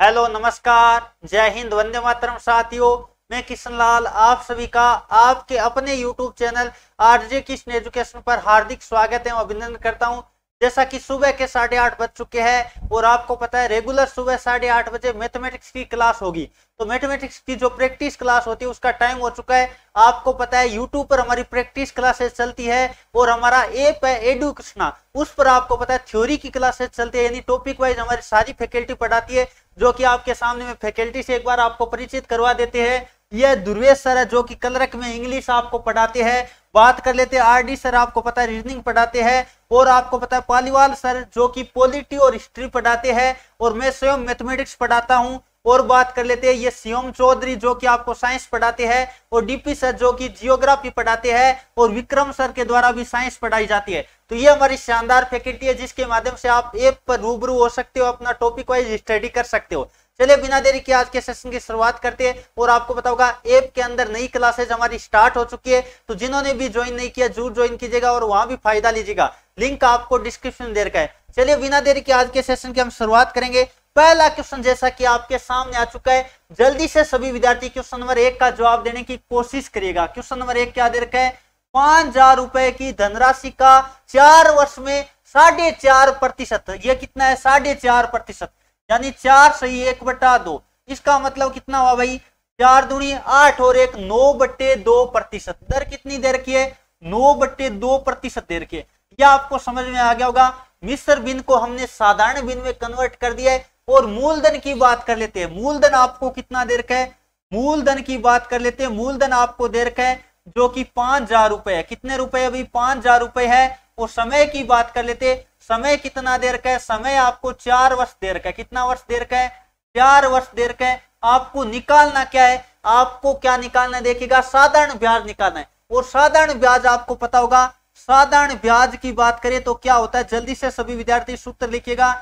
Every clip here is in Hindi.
हेलो, नमस्कार। जय हिंद, वंदे मातरम साथियों। मैं किशन लाल, आप सभी का आपके अपने YouTube channel RJ Kishan education पर हार्दिक स्वागत है अभिनंदन करता हूँ। जैसा कि सुबह के साढ़े आठ बज चुके हैं और आपको पता है रेगुलर सुबह साढ़े आठ बजे मैथमेटिक्स की क्लास होगी। तो मैथमेटिक्स की जो प्रैक्टिस क्लास होती है, उसका टाइम हो चुका है। आपको पता है यूट्यूब पर हमारी प्रैक्टिस क्लासेस चलती है और हमारा एप है एडुकेशना उस पर आपको पता है थ्योरी की क्लासेस चलती है, यानी टॉपिक वाइज हमारी सारी फैकल्टी पढ़ाती है, जो कि आपके सामने में फैकल्टी से एक बार आपको परिचित करवा देते हैं। यह दुर्वेश सर है, जो कि कलरक में इंग्लिश आपको पढ़ाते हैं। बात कर लेते हैं। आरडी सर आपको पता है रीजनिंग पढ़ाते हैं और आपको पता है, पालीवाल सर जो कि पॉलिटी और हिस्ट्री पढ़ाते हैं और मैं स्वयं मैथमेटिक्स पढ़ाता हूँ और बात कर लेते हैं, ये सीएम चौधरी जो कि आपको साइंस पढ़ाते हैं और डीपी सर जो कि जियोग्राफी पढ़ाते हैं और विक्रम सर के द्वारा भी साइंस पढ़ाई जाती है। तो ये हमारी शानदार फैकल्टी है, जिसके माध्यम से आप ऐप पर रूबरू हो सकते हो, अपना टॉपिक वाइज स्टडी कर सकते हो। चलिए, बिना देरी के आज के सेशन की शुरुआत करते हैं और आपको बताऊँगा ऐप के अंदर नई क्लासेज हमारी स्टार्ट हो चुकी है। तो जिन्होंने भी ज्वाइन नहीं किया, ज़रूर ज्वाइन कीजिएगा और वहाँ भी फ़ायदा लीजिएगा। लिंक आपको डिस्क्रिप्शन दे रखा है। चलिए, बिना देरी के आज के सेशन की हम शुरुआत करेंगे। पहला क्वेश्चन जैसा कि आपके सामने आ चुका है, जल्दी से सभी विद्यार्थी क्वेश्चन नंबर एक का जवाब देने की कोशिश करिएगा। क्वेश्चन नंबर एक क्या दे रखा है? पाँच हज़ार रुपए की धनराशि का चार वर्ष में साढ़े चार प्रतिशत। यह कितना है? साढ़े चार प्रतिशत। यानी चार सही, एक बटा दो। इसका मतलब कितना हुआ भाई? चार दूनी आठ और एक नौ बट्टे दो प्रतिशत। दर कितनी देर की है? नौ बट्टे दो प्रतिशत देर की यह आपको समझ में आ गया होगा। मिश्र बिन को हमने साधारण बिन में कन्वर्ट कर दिया है और मूलधन की बात कर लेते हैं। मूलधन आपको कितना देर का है? मूलधन की बात कर लेते हैं। मूलधन आपको देर का है जो कि पाँच हज़ार रुपए है। कितने रुपए अभी? पाँच हज़ार रुपए है। और समय की बात कर लेते समय कितना देर का है? समय आपको चार वर्ष देर का है। कितना वर्ष देर का है? चार वर्ष देर का है। आपको निकालना क्या है? आपको क्या निकालना है? देखिएगा, साधारण ब्याज निकालना है। और साधारण ब्याज आपको पता होगा, साधारण ब्याज की बात करें तो क्या होता है? जल्दी से सभी विद्यार्थी सूत्र लिखिएगा।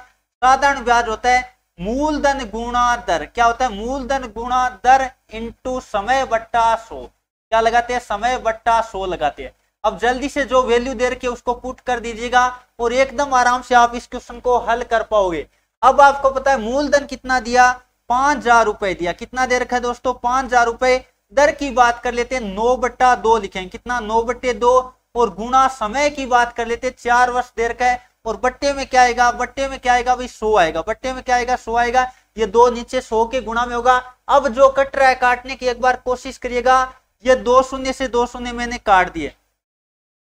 साधारण ब्याज होता है मूलधन गुणा दर। क्या होता है? मूलधन गुणा दर इंटू समय बट्टा सो। क्या लगाते हैं? समय बट्टा सो लगाते हैं। अब जल्दी से जो वैल्यू दे रखे उसको पुट कर दीजिएगा और एकदम आराम से आप इस क्वेश्चन को हल कर पाओगे। अब आपको पता है मूलधन कितना दिया? पाँच हज़ार रुपए दिया। कितना दे रखा है दोस्तों? पाँच हज़ार रुपए। दर की बात कर लेते हैं, नौ बट्टा दो लिखेंगे कितना? नौ बट्टे दो। और गुणा समय की बात कर लेते हैं, चार वर्ष दे रखा है। और बट्टे में क्या आएगा? बट्टे में क्या आएगा? भाई सो आएगा। बट्टे में क्या आएगा? सो आएगा। ये दो नीचे सो के गुणा में होगा। अब जो कट रहा है, काटने की एक बार कोशिश करिएगा। ये दो शून्य से दो शून्य मैंने काट दिए।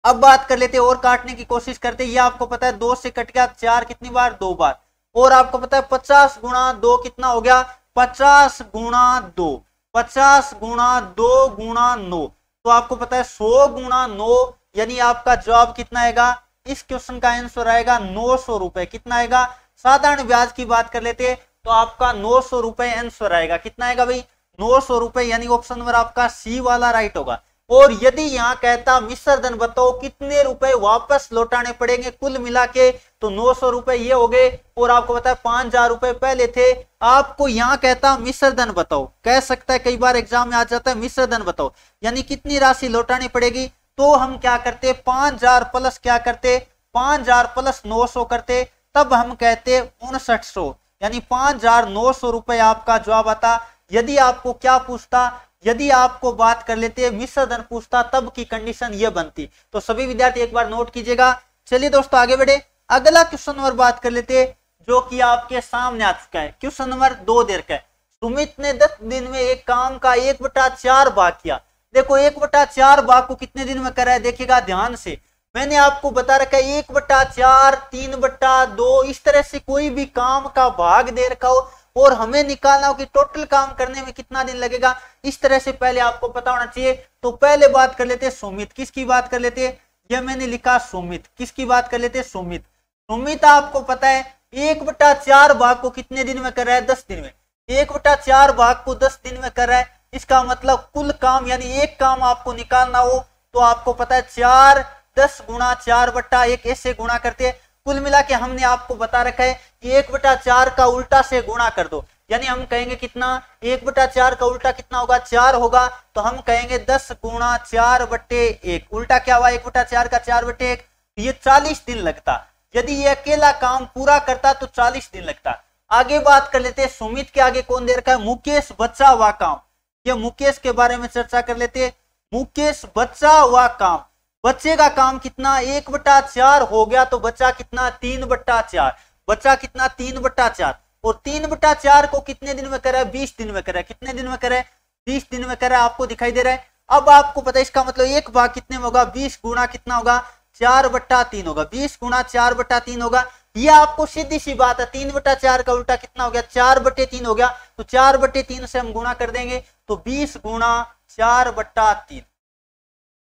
अब बात कर लेते हैं और काटने की कोशिश करते ये आपको पता है, दो से कट गया, चार कितनी बार? दो बार। और आपको पता है, पचास गुणा दो कितना हो गया? पचास गुणा दो। पचास गुणा दो गुणा नौ। तो आपको पता है, सौ गुणा नौ, यानी आपका जवाब कितना आएगा? इस क्वेश्चन का आंसर आएगा नौ सौ रुपए। कितना आएगा? साधारण ब्याज की बात कर लेते तो आपका नौ सौ रुपए आंसर आएगा। कितना आएगा भाई? नौ सौ रुपए, यानी ऑप्शन नंबर आपका सी वाला राइट होगा। और यदि यहाँ कहता मिश्र धन बताओ कितने रुपए वापस लौटाने पड़ेंगे कुल मिला के तो नौ सौ रुपए ये हो गए। और आपको है, पाँच हज़ार रुपए पहले थे। आपको यहाँ कहता मिश्र धन बताओ। कह सकता है, कई बार एग्ज़ाम में आ जाता है मिश्र धन बताओ। यानी कितनी राशि लौटानी पड़ेगी? तो हम क्या करते? पाँच हज़ार प्लस क्या करते? पाँच हज़ार प्लस नौ सौ करते। तब हम कहते उनसठ सौ। यानी पाँच हज़ार नौ सौ रुपए आपका जवाब आता। यदि आपको क्या पूछता यदि आपको बात कर लेते हैं मिश्र धन पूछता, तब की कंडीशन ये बनती। तो सभी विद्यार्थी एक बार नोट कीजिएगा। चलिए दोस्तों, आगे बढ़े। अगला क्वेश्चन नंबर बात कर लेते जो कि आपके सामने आ चुका है। क्वेश्चन नंबर दो देर का है। सुमित ने दस दिन में एक काम का एक बटा चार भाग किया। देखो, एक बटा चार भाग को कितने दिन में करा है? देखिएगा ध्यान से। मैंने आपको बता रखा है, एक बटा चार, तीन बटा दो, इस तरह से कोई भी काम का भाग दे रखा हो और हमें निकालना हो कि टोटल काम करने में कितना दिन लगेगा, इस तरह से पहले आपको पता होना चाहिए। तो पहले बात कर लेते हैं सुमित। किसकी बात कर लेते हैं? ये मैंने लिखा सुमित। किसकी बात कर लेते हैं? सुमित। सुमित, आपको पता है, एक बटा चार भाग को कितने दिन में कर रहा है? दस दिन में। एक बटा चार भाग को दस दिन में कर रहा है। इसका मतलब कुल काम, यानी एक काम आपको निकालना हो तो आपको पता है चार दस गुणा चार बट्टा एक, ऐसे गुणा करते हैं। कुल मिला के हमने आपको बता रखा है कि एक बटा चार का उल्टा से गुणा कर दो। यानी हम कहेंगे कितना? एक बटा चार का उल्टा कितना होगा? चार होगा। तो हम कहेंगे दस गुणा चार बटे एक। उल्टा क्या हुआ? एक बटा चार का चार बटे एक। ये चालीस दिन लगता। यदि ये अकेला काम पूरा करता तो चालीस दिन लगता। आगे बात कर लेते हैं। सुमित के आगे कौन दे रखा है? मुकेश बच्चा हुआ काम। ये मुकेश के बारे में चर्चा कर लेते मुकेश बच्चा हुआ काम। बच्चे का काम कितना एक बट्टा चार हो गया तो बच्चा कितना तीन बट्टा चार? बच्चा कितना तीन बट्टा चार? और तीन बट्टा चार को कितने दिन में करे? बीस दिन में करे। कितने दिन में करे? बीस दिन में करे आपको दिखाई दे रहा है। अब आपको पता है इसका मतलब एक भाग कितने में होगा? बीस गुणा कितना होगा? चार बट्टा तीन होगा। बीस गुणा चार बट्टा तीन होगा। ये आपको सीधी सी बात है। तीन बट्टा चार का उल्टा कितना हो गया? चार बट्टे तीन हो गया। तो चार बट्टे तीन से हम गुणा कर देंगे। तो बीस गुणा चार बट्टा तीन।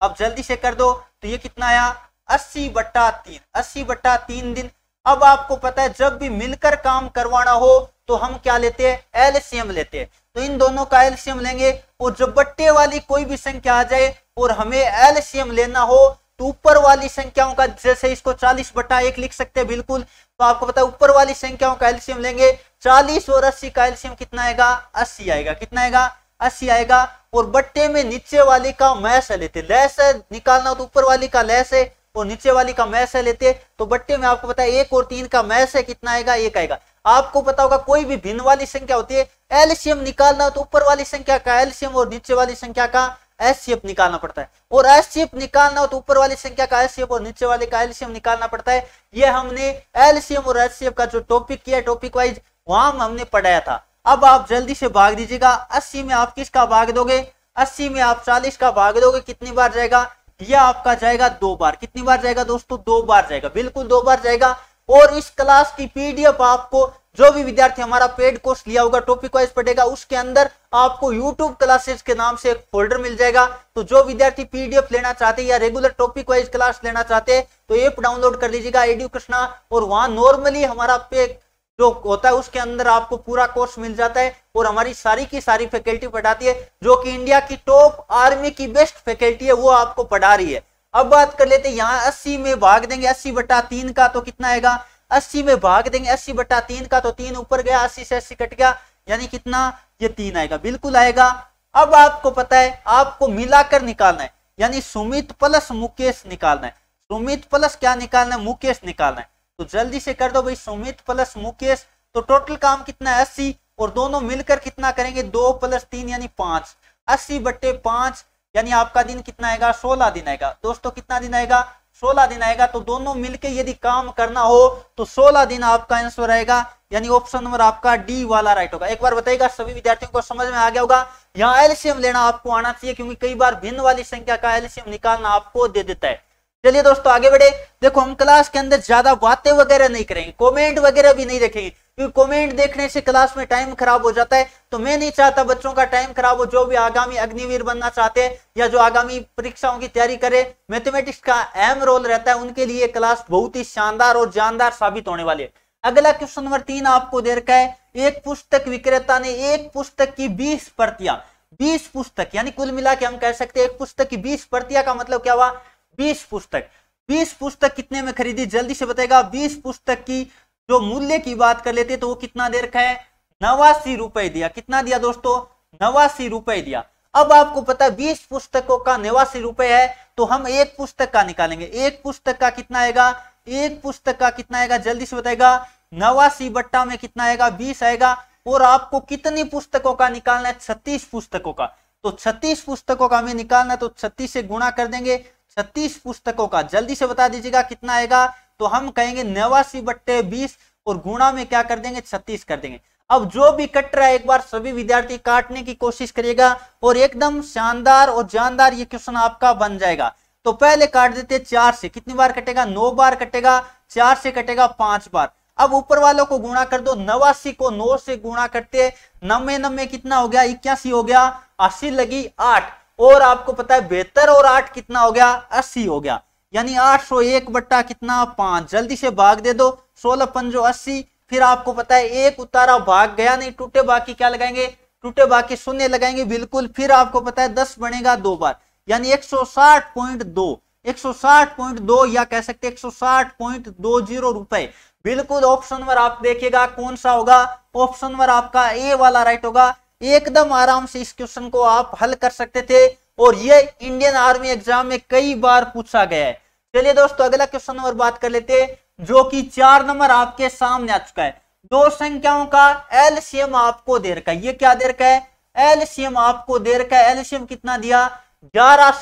अब जल्दी से कर दो। तो ये कितना आया? अस्सी बट्टा तीन। अस्सी बट्टा तीन दिन। अब आपको पता है, जब भी मिलकर काम करवाना हो तो हम क्या लेते हैं? एलसीएम लेते हैं। तो इन दोनों का एलसीएम लेंगे, और जब बट्टे वाली कोई भी संख्या आ जाए, और हमें एलसीएम लेना हो तो ऊपर वाली संख्याओं का, जैसे इसको 40 बटा एक लिख सकते हैं, बिल्कुल। तो आपको पता है, ऊपर वाली संख्याओं का एलसीएम लेंगे 40 और 80 का एलसीएम कितना आएगा? 80 आएगा। कितना आएगा? 80 आएगा। और बट्टे में नीचे वाली का मैस है लेते। लैस है, निकालना तो ऊपर वाली का लैस है और नीचे वाली का मैस है लेते। तो बट्टे में आपको पता है, एक और तीन का मैस है, कितना आएगा? एक आएगा। आपको पता होगा, कोई भी भिन्न वाली संख्या होती है, एलसीएम निकालना तो ऊपर वाली संख्या का, एलसीएम और नीचे वाली संख्या का एस निकालना पड़ता है। और एस निकालना हो तो ऊपर वाली संख्या का एस और नीचे वाले का एलसीएम निकालना पड़ता है। ये हमने एलसीएम और एस का जो टॉपिक किया टॉपिक वाइज वहाँ हमने पढ़ाया था। अब आप जल्दी से भाग दीजिएगा। अस्सी में आप किसका भाग दोगे? अस्सी में आप चालीस का भाग दोगे, कितनी बार जाएगा? यह आपका जाएगा दो बार। कितनी बार जाएगा दोस्तों? दो बार जाएगा। बिल्कुल दो बार जाएगा। और इस क्लास की पीडीएफ आपको जो भी विद्यार्थी हमारा पेड कोर्स लिया होगा टॉपिक वाइज पढ़ेगा, उसके अंदर आपको यूट्यूब क्लासेस के नाम से एक फोल्डर मिल जाएगा। तो जो विद्यार्थी पीडीएफ लेना चाहते हैं या रेगुलर टॉपिक वाइज क्लास लेना चाहते हैं तो ऐप डाउनलोड कर लीजिएगा कृष्णा और वहाँ नॉर्मली हमारा पे जो होता है, उसके अंदर आपको पूरा कोर्स मिल जाता है और हमारी सारी की सारी फैकल्टी पढ़ाती है, जो कि इंडिया की टॉप आर्मी की बेस्ट फैकल्टी है, वो आपको पढ़ा रही है। अब बात कर लेते हैं, यहाँ अस्सी में भाग देंगे, अस्सी बटा तीन का तो कितना आएगा? अस्सी में भाग देंगे, अस्सी बटा तीन का तो तीन ऊपर गया, अस्सी से अस्सी कट गया, यानी कितना? ये तीन आएगा, बिल्कुल आएगा। अब आपको पता है, आपको मिलाकर निकालना है, यानी सुमित प्लस मुकेश निकालना है। सुमित प्लस क्या निकालना है? मुकेश निकालना है। तो जल्दी से कर दो भाई, सुमित प्लस मुकेश तो टोटल काम कितना है? अस्सी, और दोनों मिलकर कितना करेंगे? दो प्लस तीन यानी पाँच। अस्सी बट्टे पाँच, यानी आपका दिन कितना आएगा? सोलह दिन आएगा। दोस्तों, कितना दिन आएगा? सोलह दिन आएगा। तो दोनों मिलके यदि काम करना हो तो सोलह दिन आपका आंसर आएगा। यानी ऑप्शन नंबर आपका डी वाला राइट होगा। एक बार बताइएगा, सभी विद्यार्थियों को समझ में आ गया होगा, यहाँ एलसीएम लेना आपको आना चाहिए, क्योंकि कई बार भिन्न वाली संख्या का एलसीएम निकालना आपको दे देता है। चलिए दोस्तों, आगे बढ़े। देखो, हम क्लास के अंदर ज़्यादा बातें वगैरह नहीं करेंगे कमेंट वगैरह भी नहीं देखेंगे, क्योंकि कमेंट देखने से क्लास में टाइम खराब हो जाता है। तो मैं नहीं चाहता बच्चों का टाइम खराब हो, जो भी आगामी अग्निवीर बनना चाहते हैं या जो आगामी परीक्षाओं की तैयारी करे। मैथमेटिक्स का अहम रोल रहता है, उनके लिए क्लास बहुत ही शानदार और जानदार साबित होने वाली है। अगला क्वेश्चन नंबर तीन आपको दे रखा है, एक पुस्तक विक्रेता ने एक पुस्तक की बीस प्रतियाँ, बीस पुस्तक, यानी कुल मिला के हम कह सकते हैं, एक पुस्तक की बीस प्रतियाँ का मतलब क्या हुआ? बीस पुस्तक। बीस पुस्तक कितने में खरीदी? जल्दी से बताएगा बीस पुस्तक की जो मूल्य की बात कर लेते तो वो कितना दे रखा है? नवासी रुपए दिया। कितना दिया दोस्तों? नवासी रुपए दिया। अब आपको पता है, बीस पुस्तकों का नवासी रुपए है तो हम एक पुस्तक का निकालेंगे। एक पुस्तक का कितना आएगा? एक पुस्तक का कितना आएगा? जल्दी से बताएगा नवासी बट्टा में कितना आएगा? बीस आएगा। और आपको कितनी पुस्तकों का निकालना है? छत्तीस पुस्तकों का। तो छत्तीस पुस्तकों का हमें निकालना तो छत्तीस से गुणा कर देंगे। छत्तीस पुस्तकों का। जल्दी से बता दीजिएगा कितना आएगा। तो हम कहेंगे नवासी बट्टे बीस और गुणा में क्या कर देंगे? छत्तीस कर देंगे। अब जो भी कट रहा है, एक बार सभी विद्यार्थी काटने की कोशिश करिएगा और एकदम शानदार और जानदार ये क्वेश्चन आपका बन जाएगा। तो पहले काट देते चार से। कितनी बार कटेगा? नौ बार कटेगा। चार से कटेगा पाँच बार। अब ऊपर वालों को गुणा कर दो। नवासी को नौ से गुणा करते नब्बे नब्बे कितना हो गया? इक्यासी हो गया। अस्सी लगी आठ। और आपको पता है बेहतर और आठ कितना हो गया? अस्सी हो गया। यानी आठ सौ एक बट्टा कितना? पाँच। जल्दी से भाग दे दो। सोलह पंजो अस्सी। फिर आपको पता है एक उतारा भाग गया, नहीं टूटे बाकी क्या लगाएँगे? टूटे बाकी शून्य लगाएँगे, बिल्कुल। फिर आपको पता है दस बनेगा दो बार। यानी एक सौ साठ पॉइंट दो। एक सौ साठ पॉइंट दो या कह सकते एक सौ साठ पॉइंट दो ज़ीरो रुपए। बिल्कुल ऑप्शन नंबर आप देखिएगा कौन सा होगा? ऑप्शन नंबर आपका ए वाला राइट होगा। एकदम आराम से इस क्वेश्चन को आप हल कर सकते थे और ये इंडियन आर्मी एग्ज़ाम में कई बार पूछा गया है। चलिए दोस्तों, अगला क्वेश्चन नंबर बात कर लेते हैं, जो कि चार नंबर आपके सामने आ चुका है। दो संख्याओं का एलसीएम आपको दे रखा है। ये क्या दे रखा है? एलसीएम आपको दे रखा है। एलसीएम कितना दिया? ग्यारह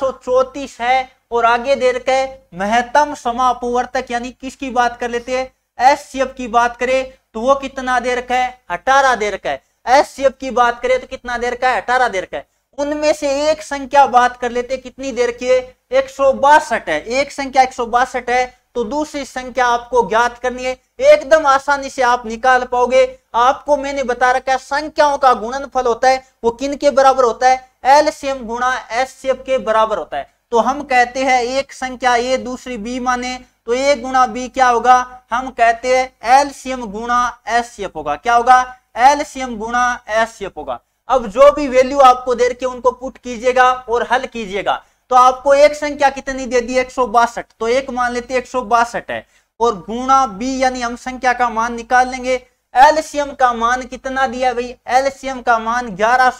है और आगे दे रखा है महत्तम समापवर्तक यानी किसकी बात कर लेते हैं? एस की बात करें तो वो कितना दे रखा है? अठारह दे रखा है। एस की बात करें तो कितना देर का है? अठारह देर का है। उनमें से एक संख्या बात कर लेते, कितनी देर की है? एक सौ बासठ है। एक संख्या एक सौ बासठ है तो दूसरी संख्या आपको ज्ञात करनी है। एकदम आसानी से आप निकाल पाओगे। आपको मैंने बता रखा है, संख्याओं का गुणनफल होता है, वो किन के बराबर होता है? एलसीएम गुणा एस के बराबर होता है। तो हम कहते हैं, एक संख्या ए, दूसरी बी माने तो ए गुणा बी क्या होगा? हम कहते हैं, एलसीएम गुणा एस होगा। क्या होगा? एलसीएम गुणा एस होगा। अब जो भी वैल्यू आपको दे रखे उनको पुट कीजिएगा और हल कीजिएगा। तो आपको एक संख्या कितनी दे दी? एक तो एक मान लेते एक है। और गुणा बी यानी हम संख्या का मान निकाल लेंगे। एलसीएम का मान कितना दिया भाई? एलसीएम का मान ग्यारह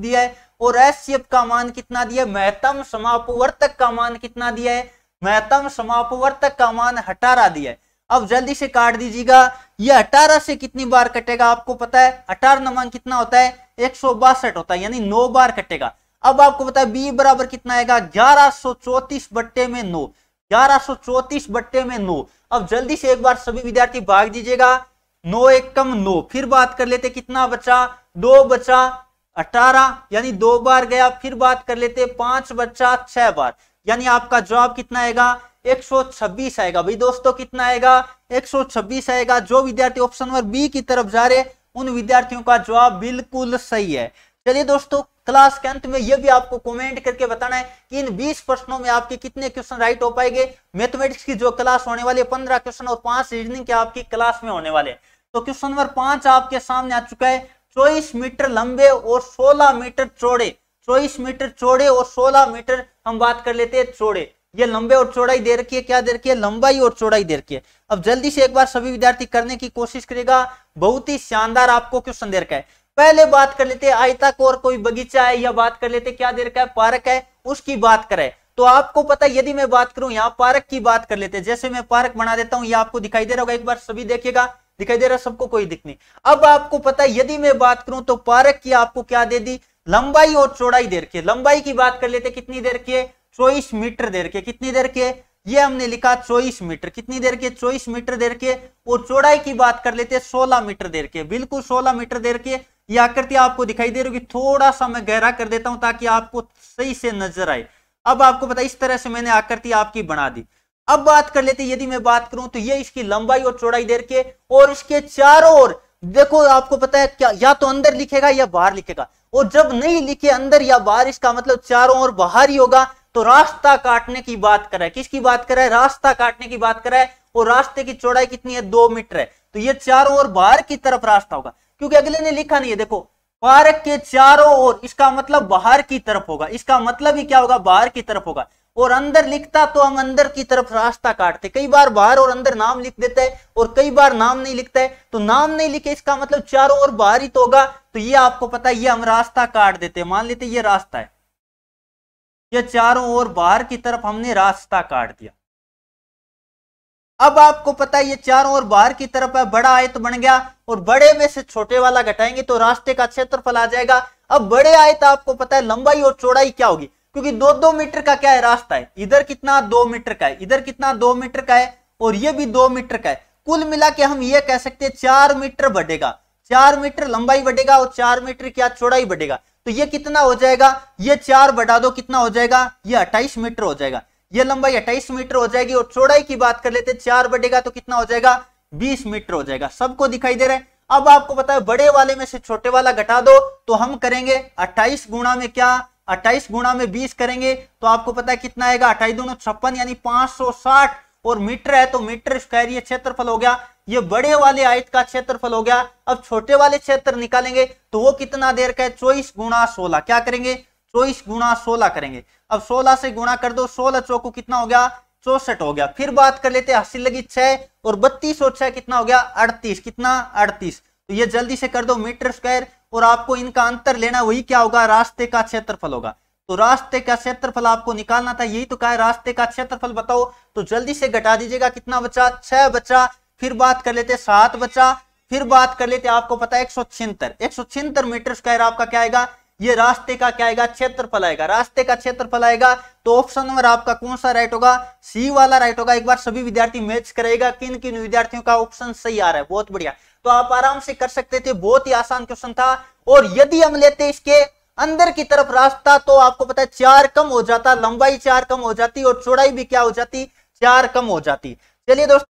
दिया है। और एस का मान कितना दिया महत्तम समापवर्तक का मान कितना दिया है? महत्तम समापवर्तक का मान हटारा दिया है। अब जल्दी से काट दीजिएगा। ये अठारह से कितनी बार कटेगा आपको पता है? अठारह नंबर कितना होता है? एक सौ बासठ होता है, यानी नौ बार कटेगा। अब आपको पता है बी बराबर कितना आएगा? ग्यारह सौ चौतीस बट्टे में नौ। ग्यारह सौ चौतीस बट्टे में नौ। अब जल्दी से एक बार सभी विद्यार्थी भाग दीजिएगा। नौ एक कम नौ। फिर बात कर लेते कितना बचा? दो बचा अठारह, यानी दो बार गया, फिर बात कर लेते पाँच बच्चा छह बार। यानी आपका जवाब कितना आएगा? 126 आएगा। भाई दोस्तों, कितना आएगा? 126 आएगा, जो विद्यार्थी ऑप्शन नंबर बी की तरफ़ जा रहे उन विद्यार्थियों का जवाब बिल्कुल सही है। चलिए दोस्तों क्लास के अंत में यह भी आपको कमेंट करके बताना है कि इन 20 प्रश्नों में आपके कितने क्वेश्चन राइट हो पाएँगे। मैथमेटिक्स की जो क्लास होने वाली है, पंद्रह क्वेश्चन और पाँच रीजनिंग के आपकी क्लास में होने वाले तो क्वेश्चन नंबर पाँच आपके सामने आ चुका है। चौबीस मीटर लंबे और सोलह मीटर चौड़े। चौबीस मीटर चौड़े और सोलह मीटर हम बात कर लेते हैं चौड़े। ये लंबे और चौड़ाई दे रखी है, क्या दे रखी है? लंबाई और चौड़ाई दे रखी है। अब जल्दी से एक बार सभी विद्यार्थी करने की कोशिश करेगा। बहुत ही शानदार आपको क्वेश्चन दे रखा है। पहले बात कर लेते आयताकोर कोई बगीचा है या बात कर लेते क्या दे रखा है? पार्क है, उसकी बात करें। तो आपको पता है, यदि मैं बात करूँ, यहाँ पार्क की बात कर लेते जैसे मैं पार्क बना देता हूँ ये आपको दिखाई दे रहा होगा, एक बार सभी देखिएगा। दिखाई दे रहा सबको कोई दिख नहीं। अब आपको पता है, यदि मैं बात करूँ तो पार्क की आपको क्या दे दी? लंबाई और चौड़ाई दे रखी है। लंबाई की बात कर लेते कितनी देर की है? चौबीस मीटर देर के, कितनी देर के? ये हमने लिखा चौबीस मीटर। कितनी देर के? चौबीस मीटर देर के। और चौड़ाई की बात कर लेते हैं, सोलह मीटर देर के। बिल्कुल सोलह मीटर देर के। ये आकृति आपको दिखाई दे रही होगी। थोड़ा सा मैं गहरा कर देता हूँ ताकि आपको सही से नज़र आए। अब आपको पता इस तरह से मैंने आकृति आपकी बना दी। अब बात कर लेते यदि मैं बात करूँ तो ये इसकी लंबाई और चौड़ाई देर के और इसके चारों ओर। देखो, आपको पता है क्या, या तो अंदर लिखेगा या बाहर लिखेगा। और जब नहीं लिखे अंदर या बाहर, इसका मतलब चारों ओर बाहर ही होगा। तो रास्ता काटने की बात कर रहा है किसकी बात कर रहा है रास्ता काटने की बात कर रहा है और रास्ते की चौड़ाई कितनी है? दो मीटर है। तो ये चारों ओर बाहर की तरफ़ रास्ता होगा। क्योंकि अगले ने लिखा नहीं है, देखो, पार्क के चारों ओर, इसका मतलब बाहर की तरफ़ होगा। इसका मतलब ही क्या होगा? बाहर की तरफ़ होगा। और अंदर लिखता तो हम अंदर की तरफ़ रास्ता काटते। कई बार बाहर और अंदर नाम लिख देते हैं और कई बार नाम नहीं लिखता है। तो नाम नहीं लिखे, इसका मतलब चारों ओर बाहर ही तो होगा। तो ये आपको पता है, ये हम रास्ता काट देते हैं। मान लेते ये रास्ता है। ये चारों ओर बाहर की तरफ़ हमने रास्ता काट दिया। अब आपको पता है ये चारों ओर बाहर की तरफ़ है, बड़ा आयत बन गया और बड़े में से छोटे वाला घटाएँगे तो रास्ते का क्षेत्रफल आ जाएगा। अब बड़े आयत आपको पता है लंबाई और चौड़ाई क्या होगी? क्योंकि दो दो मीटर का क्या है? रास्ता है। इधर कितना? दो मीटर का है। इधर कितना? दो मीटर का है और ये भी दो मीटर का है। कुल मिला के हम ये कह सकते हैं, चार मीटर बढ़ेगा। चार मीटर लंबाई बढ़ेगा और चार मीटर क्या? चौड़ाई बढ़ेगा। तो ये कितना हो जाएगा? ये चार बटा दो, कितना हो जाएगा? ये अट्ठाईस मीटर हो जाएगा। ये लंबाई अट्ठाईस मीटर हो जाएगी और चौड़ाई की बात कर लेते, चार बटेगा तो कितना हो जाएगा? बीस मीटर हो जाएगा। सबको दिखाई दे रहा है। अब आपको पता है, बड़े वाले में से छोटे वाला घटा दो तो हम करेंगे अट्ठाईस गुणा में क्या? अट्ठाईस गुणा में बीस करेंगे तो आपको पता है कितना आएगा? अट्ठाईस दोनों छप्पन, यानी पाँच सौ साठ। और मीटर है तो मीटर स्क्वायर ये क्षेत्रफल हो गया ये बड़े वाले आयत का क्षेत्रफल हो गया, अब छोटे वाले क्षेत्र निकालेंगे तो वो कितना देर का है? चौबीस गुणा सोलह। क्या करेंगे? चौबीस गुणा सोलह करेंगे। अब सोलह से गुणा कर दो, सोलह चौको कितना हो गया? चौसठ हो गया। फिर बात कर लेते हसी लगी छह और बत्तीस और छह कितना हो गया? अड़तीस। कितना? अड़तीस। तो ये जल्दी से कर दो मीटर स्क्वायर और आपको इनका अंतर लेना वही क्या होगा? रास्ते का क्षेत्रफल होगा। तो रास्ते का क्षेत्रफल आपको निकालना था, यही तो कहा रास्ते का क्षेत्रफल बताओ। तो जल्दी से घटा दीजिएगा, कितना बचा? छह बचा। फिर बात कर लेते सात बचा, फिर बात कर लेते आपको पता है एक सौ छिहत्तर। एक सौ छिहत्तर मीटर स्क्वायर आपका क्या आएगा? ये रास्ते का क्या आएगा? क्षेत्रफल आएगा। रास्ते का क्षेत्रफल आएगा तो ऑप्शन नंबर आपका कौन सा राइट होगा? सी वाला राइट होगा। एक बार सभी विद्यार्थी मैच करेगा। किन किन विद्यार्थियों का ऑप्शन सही आ रहा है? बहुत बढ़िया। तो आप आराम से कर सकते थे। बहुत ही आसान क्वेश्चन था। और यदि हम लेते इसके अंदर की तरफ़ रास्ता तो आपको पता है चार कम हो जाता, लंबाई चार कम हो जाती और चौड़ाई भी क्या हो जाती? चार कम हो जाती। चलिए दोस्तों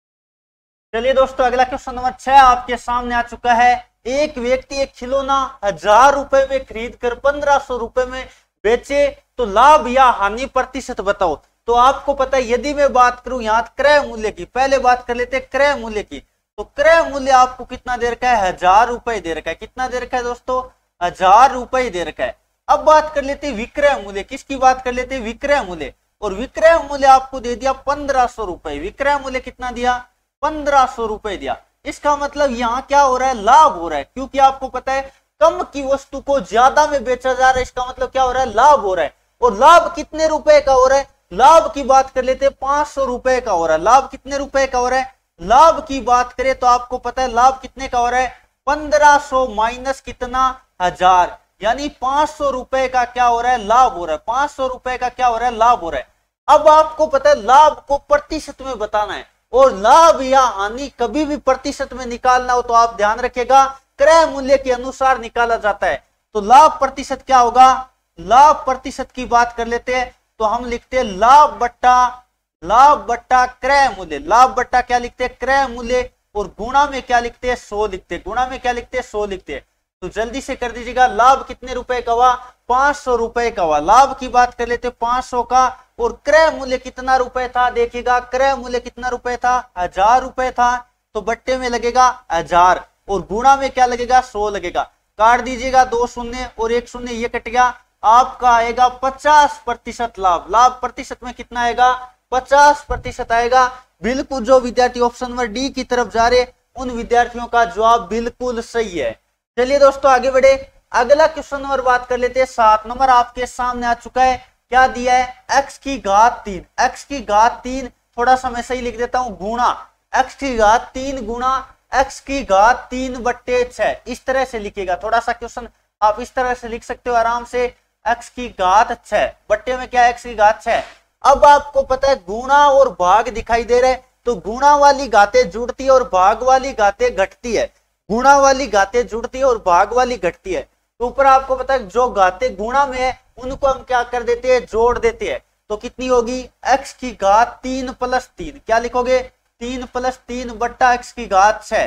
चलिए दोस्तों, अगला क्वेश्चन नंबर छह आपके सामने आ चुका है। एक व्यक्ति एक खिलौना हज़ार रुपए में खरीद कर पंद्रह सौ रुपए में बेचे तो लाभ या हानि प्रतिशत बताओ। तो आपको पता है, यदि मैं बात करूँ यहाँ क्रय मूल्य की, पहले बात कर लेते हैं क्रय मूल्य की। तो क्रय मूल्य आपको कितना दे रखा है? हज़ार रुपए दे रखा है। कितना दे रखा है दोस्तों? हज़ार रुपए दे रखा है। अब बात कर लेते विक्रय मूल्य। किसकी बात कर लेते हैं? विक्रय मूल्य। और विक्रय मूल्य आपको दे दिया पंद्रह सौ रुपए। विक्रय मूल्य कितना दिया? पंद्रह सौ रुपए दिया इसका मतलब यहाँ क्या हो रहा है लाभ हो रहा है क्योंकि आपको पता है कम की वस्तु को ज़्यादा में बेचा जा रहा है इसका मतलब क्या हो रहा है लाभ हो रहा है और लाभ कितने रुपए का हो रहा है लाभ की बात कर लेते हैं पाँच सौ रुपए का हो रहा है लाभ कितने रुपए का हो रहा है लाभ की बात करें तो आपको पता है लाभ कितने का हो रहा है पंद्रह सौ माइनस कितना हज़ार यानी पाँच सौ रुपए का क्या हो रहा है लाभ हो रहा है पाँच सौ रुपए का क्या हो रहा है लाभ हो रहा है अब आपको पता है लाभ को प्रतिशत में बताना है और लाभ या हानि कभी भी प्रतिशत में निकालना हो तो आप ध्यान रखिएगा, क्रय मूल्य के अनुसार निकाला जाता है। तो लाभ प्रतिशत क्या होगा? लाभ प्रतिशत की बात कर लेते हैं तो हम लिखते हैं लाभ बट्टा लाभ बट्टा क्रय मूल्य। लाभ बट्टा क्या लिखते हैं? क्रय मूल्य। और गुणा में क्या लिखते हैं? सो लिखते हैं। गुणा में क्या लिखते हैं? सो लिखते हैं। तो जल्दी से कर दीजिएगा, लाभ कितने रुपए का हुआ? पाँच सौ रुपए का हुआ। लाभ की बात कर लेते पाँच सौ का और क्रय मूल्य कितना रुपए था देखिएगा क्रय मूल्य कितना रुपए था? हज़ार रुपए था। तो बट्टे में लगेगा हज़ार और गुणा में क्या लगेगा? सौ लगेगा। काट दीजिएगा दो शून्य और एक शून्य, ये कट गया। आपका आएगा पचास प्रतिशत लाभ। लाभ प्रतिशत में कितना आएगा? पचास प्रतिशत आएगा। बिल्कुल जो विद्यार्थी ऑप्शन नंबर डी की तरफ़ जा रहे, उन विद्यार्थियों का जवाब बिल्कुल सही है। चलिए दोस्तों, आगे बढ़े। अगला क्वेश्चन नंबर बात कर लेते हैं। सात नंबर आपके सामने आ चुका है। क्या दिया है? एक्स की घात तीन। एक्स की घात तीन, थोड़ा सा मैं सही लिख देता हूँ, गुणा। एक्स की घात तीन गुणा एक्स की घात तीन बट्टे छ। इस तरह से लिखिएगा थोड़ा सा क्वेश्चन आप इस तरह से लिख सकते हो आराम से। एक्स की घात छ। बट्टे में क्या एक्स की घात छ? अब आपको पता है, गुणा और भाग दिखाई दे रहे तो गुणा वाली गाते जुड़ती है और भाग वाली गाते घटती है। गुणा वाली गाते जुड़ती है और भाग वाली घटती है। तो ऊपर आपको पता है, जो गाते गुणा में है, उनको हम क्या कर देते हैं? जोड़ देते हैं। तो कितनी होगी? X की घात तीन प्लस तीन। क्या लिखोगे? तीन प्लस तीन बट्टा एक्स की घात छ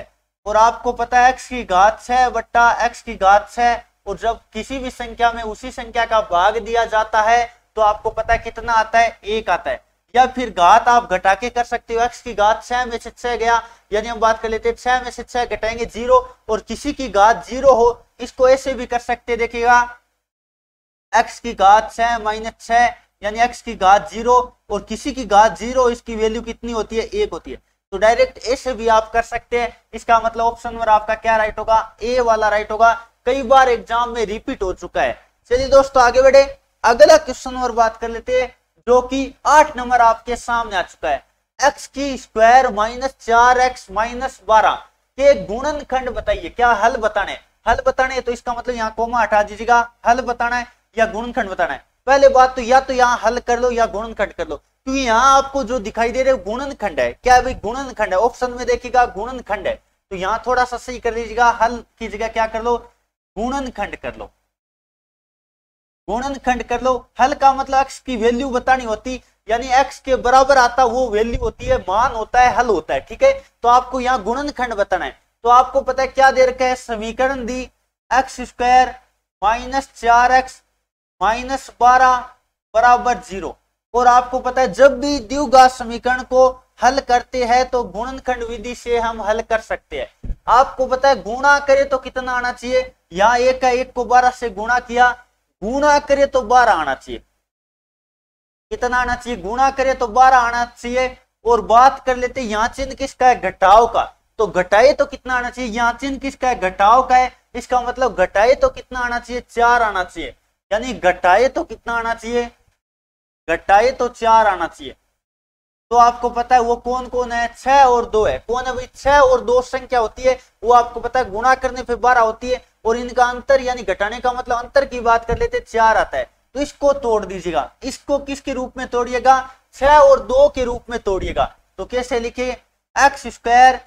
और आपको पता है, x की घात छ बट्टा एक्स की घात छ और जब किसी भी संख्या में उसी संख्या का भाग दिया जाता है तो आपको पता है कितना आता है? एक आता है। या फिर घात आप घटा के कर सकते हो। एक्स की घात छह में से छह गया, यानी हम बात कर लेते हैं, छह में से छह घटाएँगे ज़ीरो, और किसी की घात ज़ीरो हो, इसको ऐसे भी कर सकते देखिएगा। एक्स की घात छह माइनस छह, यानी एक्स की घात ज़ीरो, और किसी की घात ज़ीरो, इसकी वैल्यू कितनी होती है? एक होती है। तो डायरेक्ट ऐसे भी आप कर सकते हैं। इसका मतलब ऑप्शन नंबर आपका क्या राइट होगा? ए वाला राइट होगा। कई बार एग्ज़ाम में रिपीट हो चुका है। चलिए दोस्तों, आगे बढ़े। अगला क्वेश्चन नंबर बात कर लेते हैं। जो कि आठ नंबर आपके सामने आ चुका है। एक्स की स्क्वायर माइनस चार एक्स माइनस बारह। के गुणन खंड बताइए, क्या हल बताने हल बताने तो इसका मतलब यहाँ कोमा हटा दीजिएगा। हल बताना है या गुणनखंड बताना है? पहले बात तो या तो यहाँ हल कर लो या गुणनखंड कर लो। क्योंकि यहाँ आपको जो दिखाई दे रहे गुणनखंड है। क्या भाई गुणनखंड है? ऑप्शन में देखिएगा, गुणनखंड है। तो यहाँ थोड़ा सा सही कर लीजिएगा। हल की जगह क्या कर लो? गुणनखंड कर लो। गुणनखंड कर लो। हल का मतलब एक्स की वैल्यू बतानी होती, यानी एक्स के बराबर आता वो वैल्यू होती है, मान होता है, हल होता है, ठीक है? तो आपको यहाँ गुणनखंड बताना है। तो आपको पता है क्या दे रखा है? समीकरण दी। एक्स स्क्वायर माइनस चार एक्स माइनस बारह बराबर ज़ीरो और आपको पता है, जब भी द्विघात समीकरण को हल करते हैं तो गुणनखंड विधि से हम हल कर सकते हैं। आपको पता है, गुणा करे तो कितना आना चाहिए? यहाँ एक का एक को बारह से गुणा किया गुणा करे तो बारह आना चाहिए। कितना आना चाहिए? गुणा करे तो बारह आना चाहिए। और बात कर लेते यहाँ चिन्ह किसका है? घटाओ का। तो घटाए तो कितना आना चाहिए? यहाँ चिन्ह किसका है? घटाव का है। इसका मतलब घटाए तो कितना आना चाहिए? चार आना चाहिए। यानी घटाए तो कितना आना चाहिए? घटाए तो चार आना चाहिए। तो आपको पता है वो कौन कौन है? छह और दो है। कौन है भाई? छह और दो संख्या होती है। वो आपको पता है गुणा करने पे बारह होती है और इनका अंतर यानी घटाने का मतलब अंतर की बात कर लेते चार आता है। तो इसको तोड़ दीजिएगा। इसको किसके रूप में तोड़िएगा? छह और दो के रूप में तोड़िएगा। तो कैसे लिखे? एक्स स्क्वायर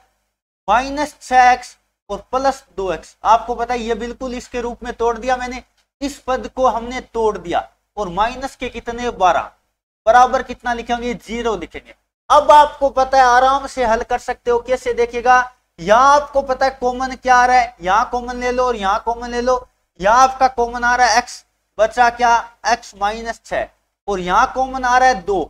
माइनस छह एक्स और प्लस दो एक्स आपको पता है ये बिल्कुल इसके रूप में तोड़ दिया मैंने। इस पद को हमने तोड़ दिया। और माइनस के कितने? बारह। बराबर कितना लिखेंगे ज़ीरो लिखेंगे। अब आपको पता है, आराम से हल कर सकते हो, कैसे देखिएगा? यहाँ आपको पता है कॉमन क्या आ रहा है? यहाँ कॉमन ले लो और यहाँ कॉमन ले लो। यहाँ आपका कॉमन आ रहा है एक्स बचा क्या? एक्स माइनस छ और यहाँ कॉमन आ रहा है दो।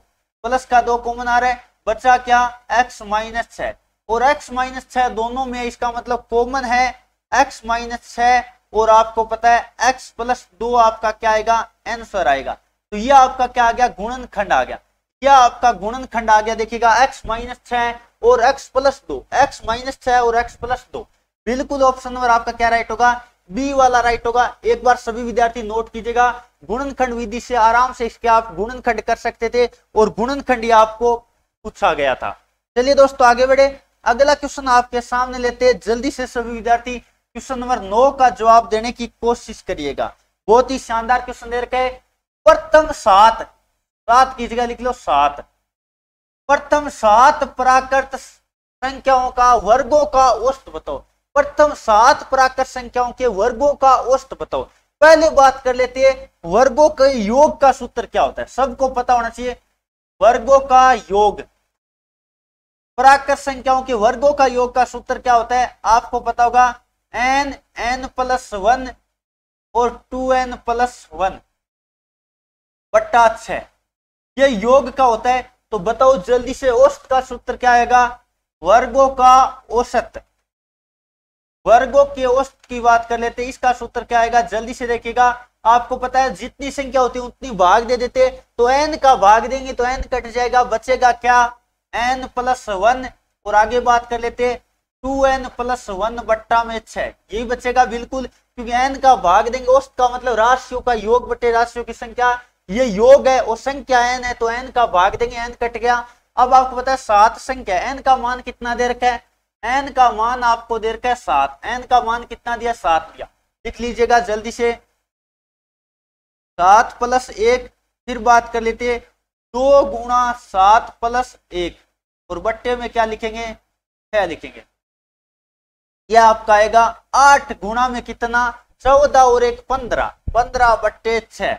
प्लस का दो कॉमन आ रहा है, बचा क्या? एक्स माइनस छ और एक्स माइनस छ दोनों में इसका मतलब कॉमन है। एक्स माइनस छ और आपको पता है एक्स प्लस दो आपका क्या आएगा? आंसर आएगा। तो यह आपका क्या आ गया? गुणन खंड आ गया। क्या आपका गुणन खंड आ गया, देखिएगा, x माइनस छह और x प्लस दो। एक्स माइनस छह और x प्लस दो। बिल्कुल ऑप्शन नंबर आपका क्या राइट होगा? बी वाला राइट होगा। एक बार सभी विद्यार्थी नोट कीजिएगा। गुणनखंड विधि से आराम से इसके आप गुणनखंड कर सकते थे और गुणनखंड ये आपको पूछा गया था। चलिए दोस्तों, आगे बढ़े। अगला क्वेश्चन आपके सामने लेते जल्दी से सभी विद्यार्थी क्वेश्चन नंबर नौ का जवाब देने की कोशिश करिएगा। बहुत ही शानदार क्वेश्चन दे रखे प्रथम सात। सात की जगह लिख लो सात। प्रथम सात प्राकृत संख्याओं का वर्गों का औसत बताओ। प्रथम सात प्राकृत संख्याओं के वर्गों का औसत बताओ। पहले बात कर लेते हैं, वर्गों के योग का सूत्र क्या होता है? सबको पता होना चाहिए, वर्गों का योग। प्राकृत संख्याओं के वर्गों का योग का सूत्र क्या होता है? आपको पता होगा एन एन प्लस वन और टू एन प्लस वन बट्टा छह ये योग का होता है तो बताओ जल्दी से औसत का सूत्र क्या आएगा? वर्गों का औसत। वर्गों के औसत की बात कर लेते हैं इसका सूत्र क्या आएगा? जल्दी से देखिएगा। आपको पता है, जितनी संख्या होती है, उतनी भाग दे देते। तो एन का भाग देंगे तो एन कट जाएगा। बचेगा क्या? एन प्लस वन और आगे बात कर लेते टू एन प्लस वन बट्टा में छह। यही बचेगा बिल्कुल, क्योंकि एन का भाग देंगे, औसत का मतलब राशियों का योग बटे राशियों की संख्या। ये योग है और संख्या एन है तो एन का भाग देंगे एन कट गया। अब आपको पता है सात संख्या एन का मान कितना दे रखा है? एन का मान आपको दे रखा है सात। एन का मान कितना दिया? सात दिया। लिख लीजिएगा जल्दी से। सात प्लस एक, फिर बात कर लेते दो गुणा सात प्लस एक। और बट्टे में क्या लिखेंगे? छह लिखेंगे? यह आपका आएगा आठ गुणा में कितना? चौदह और एक पंद्रह। पंद्रह बट्टे छह।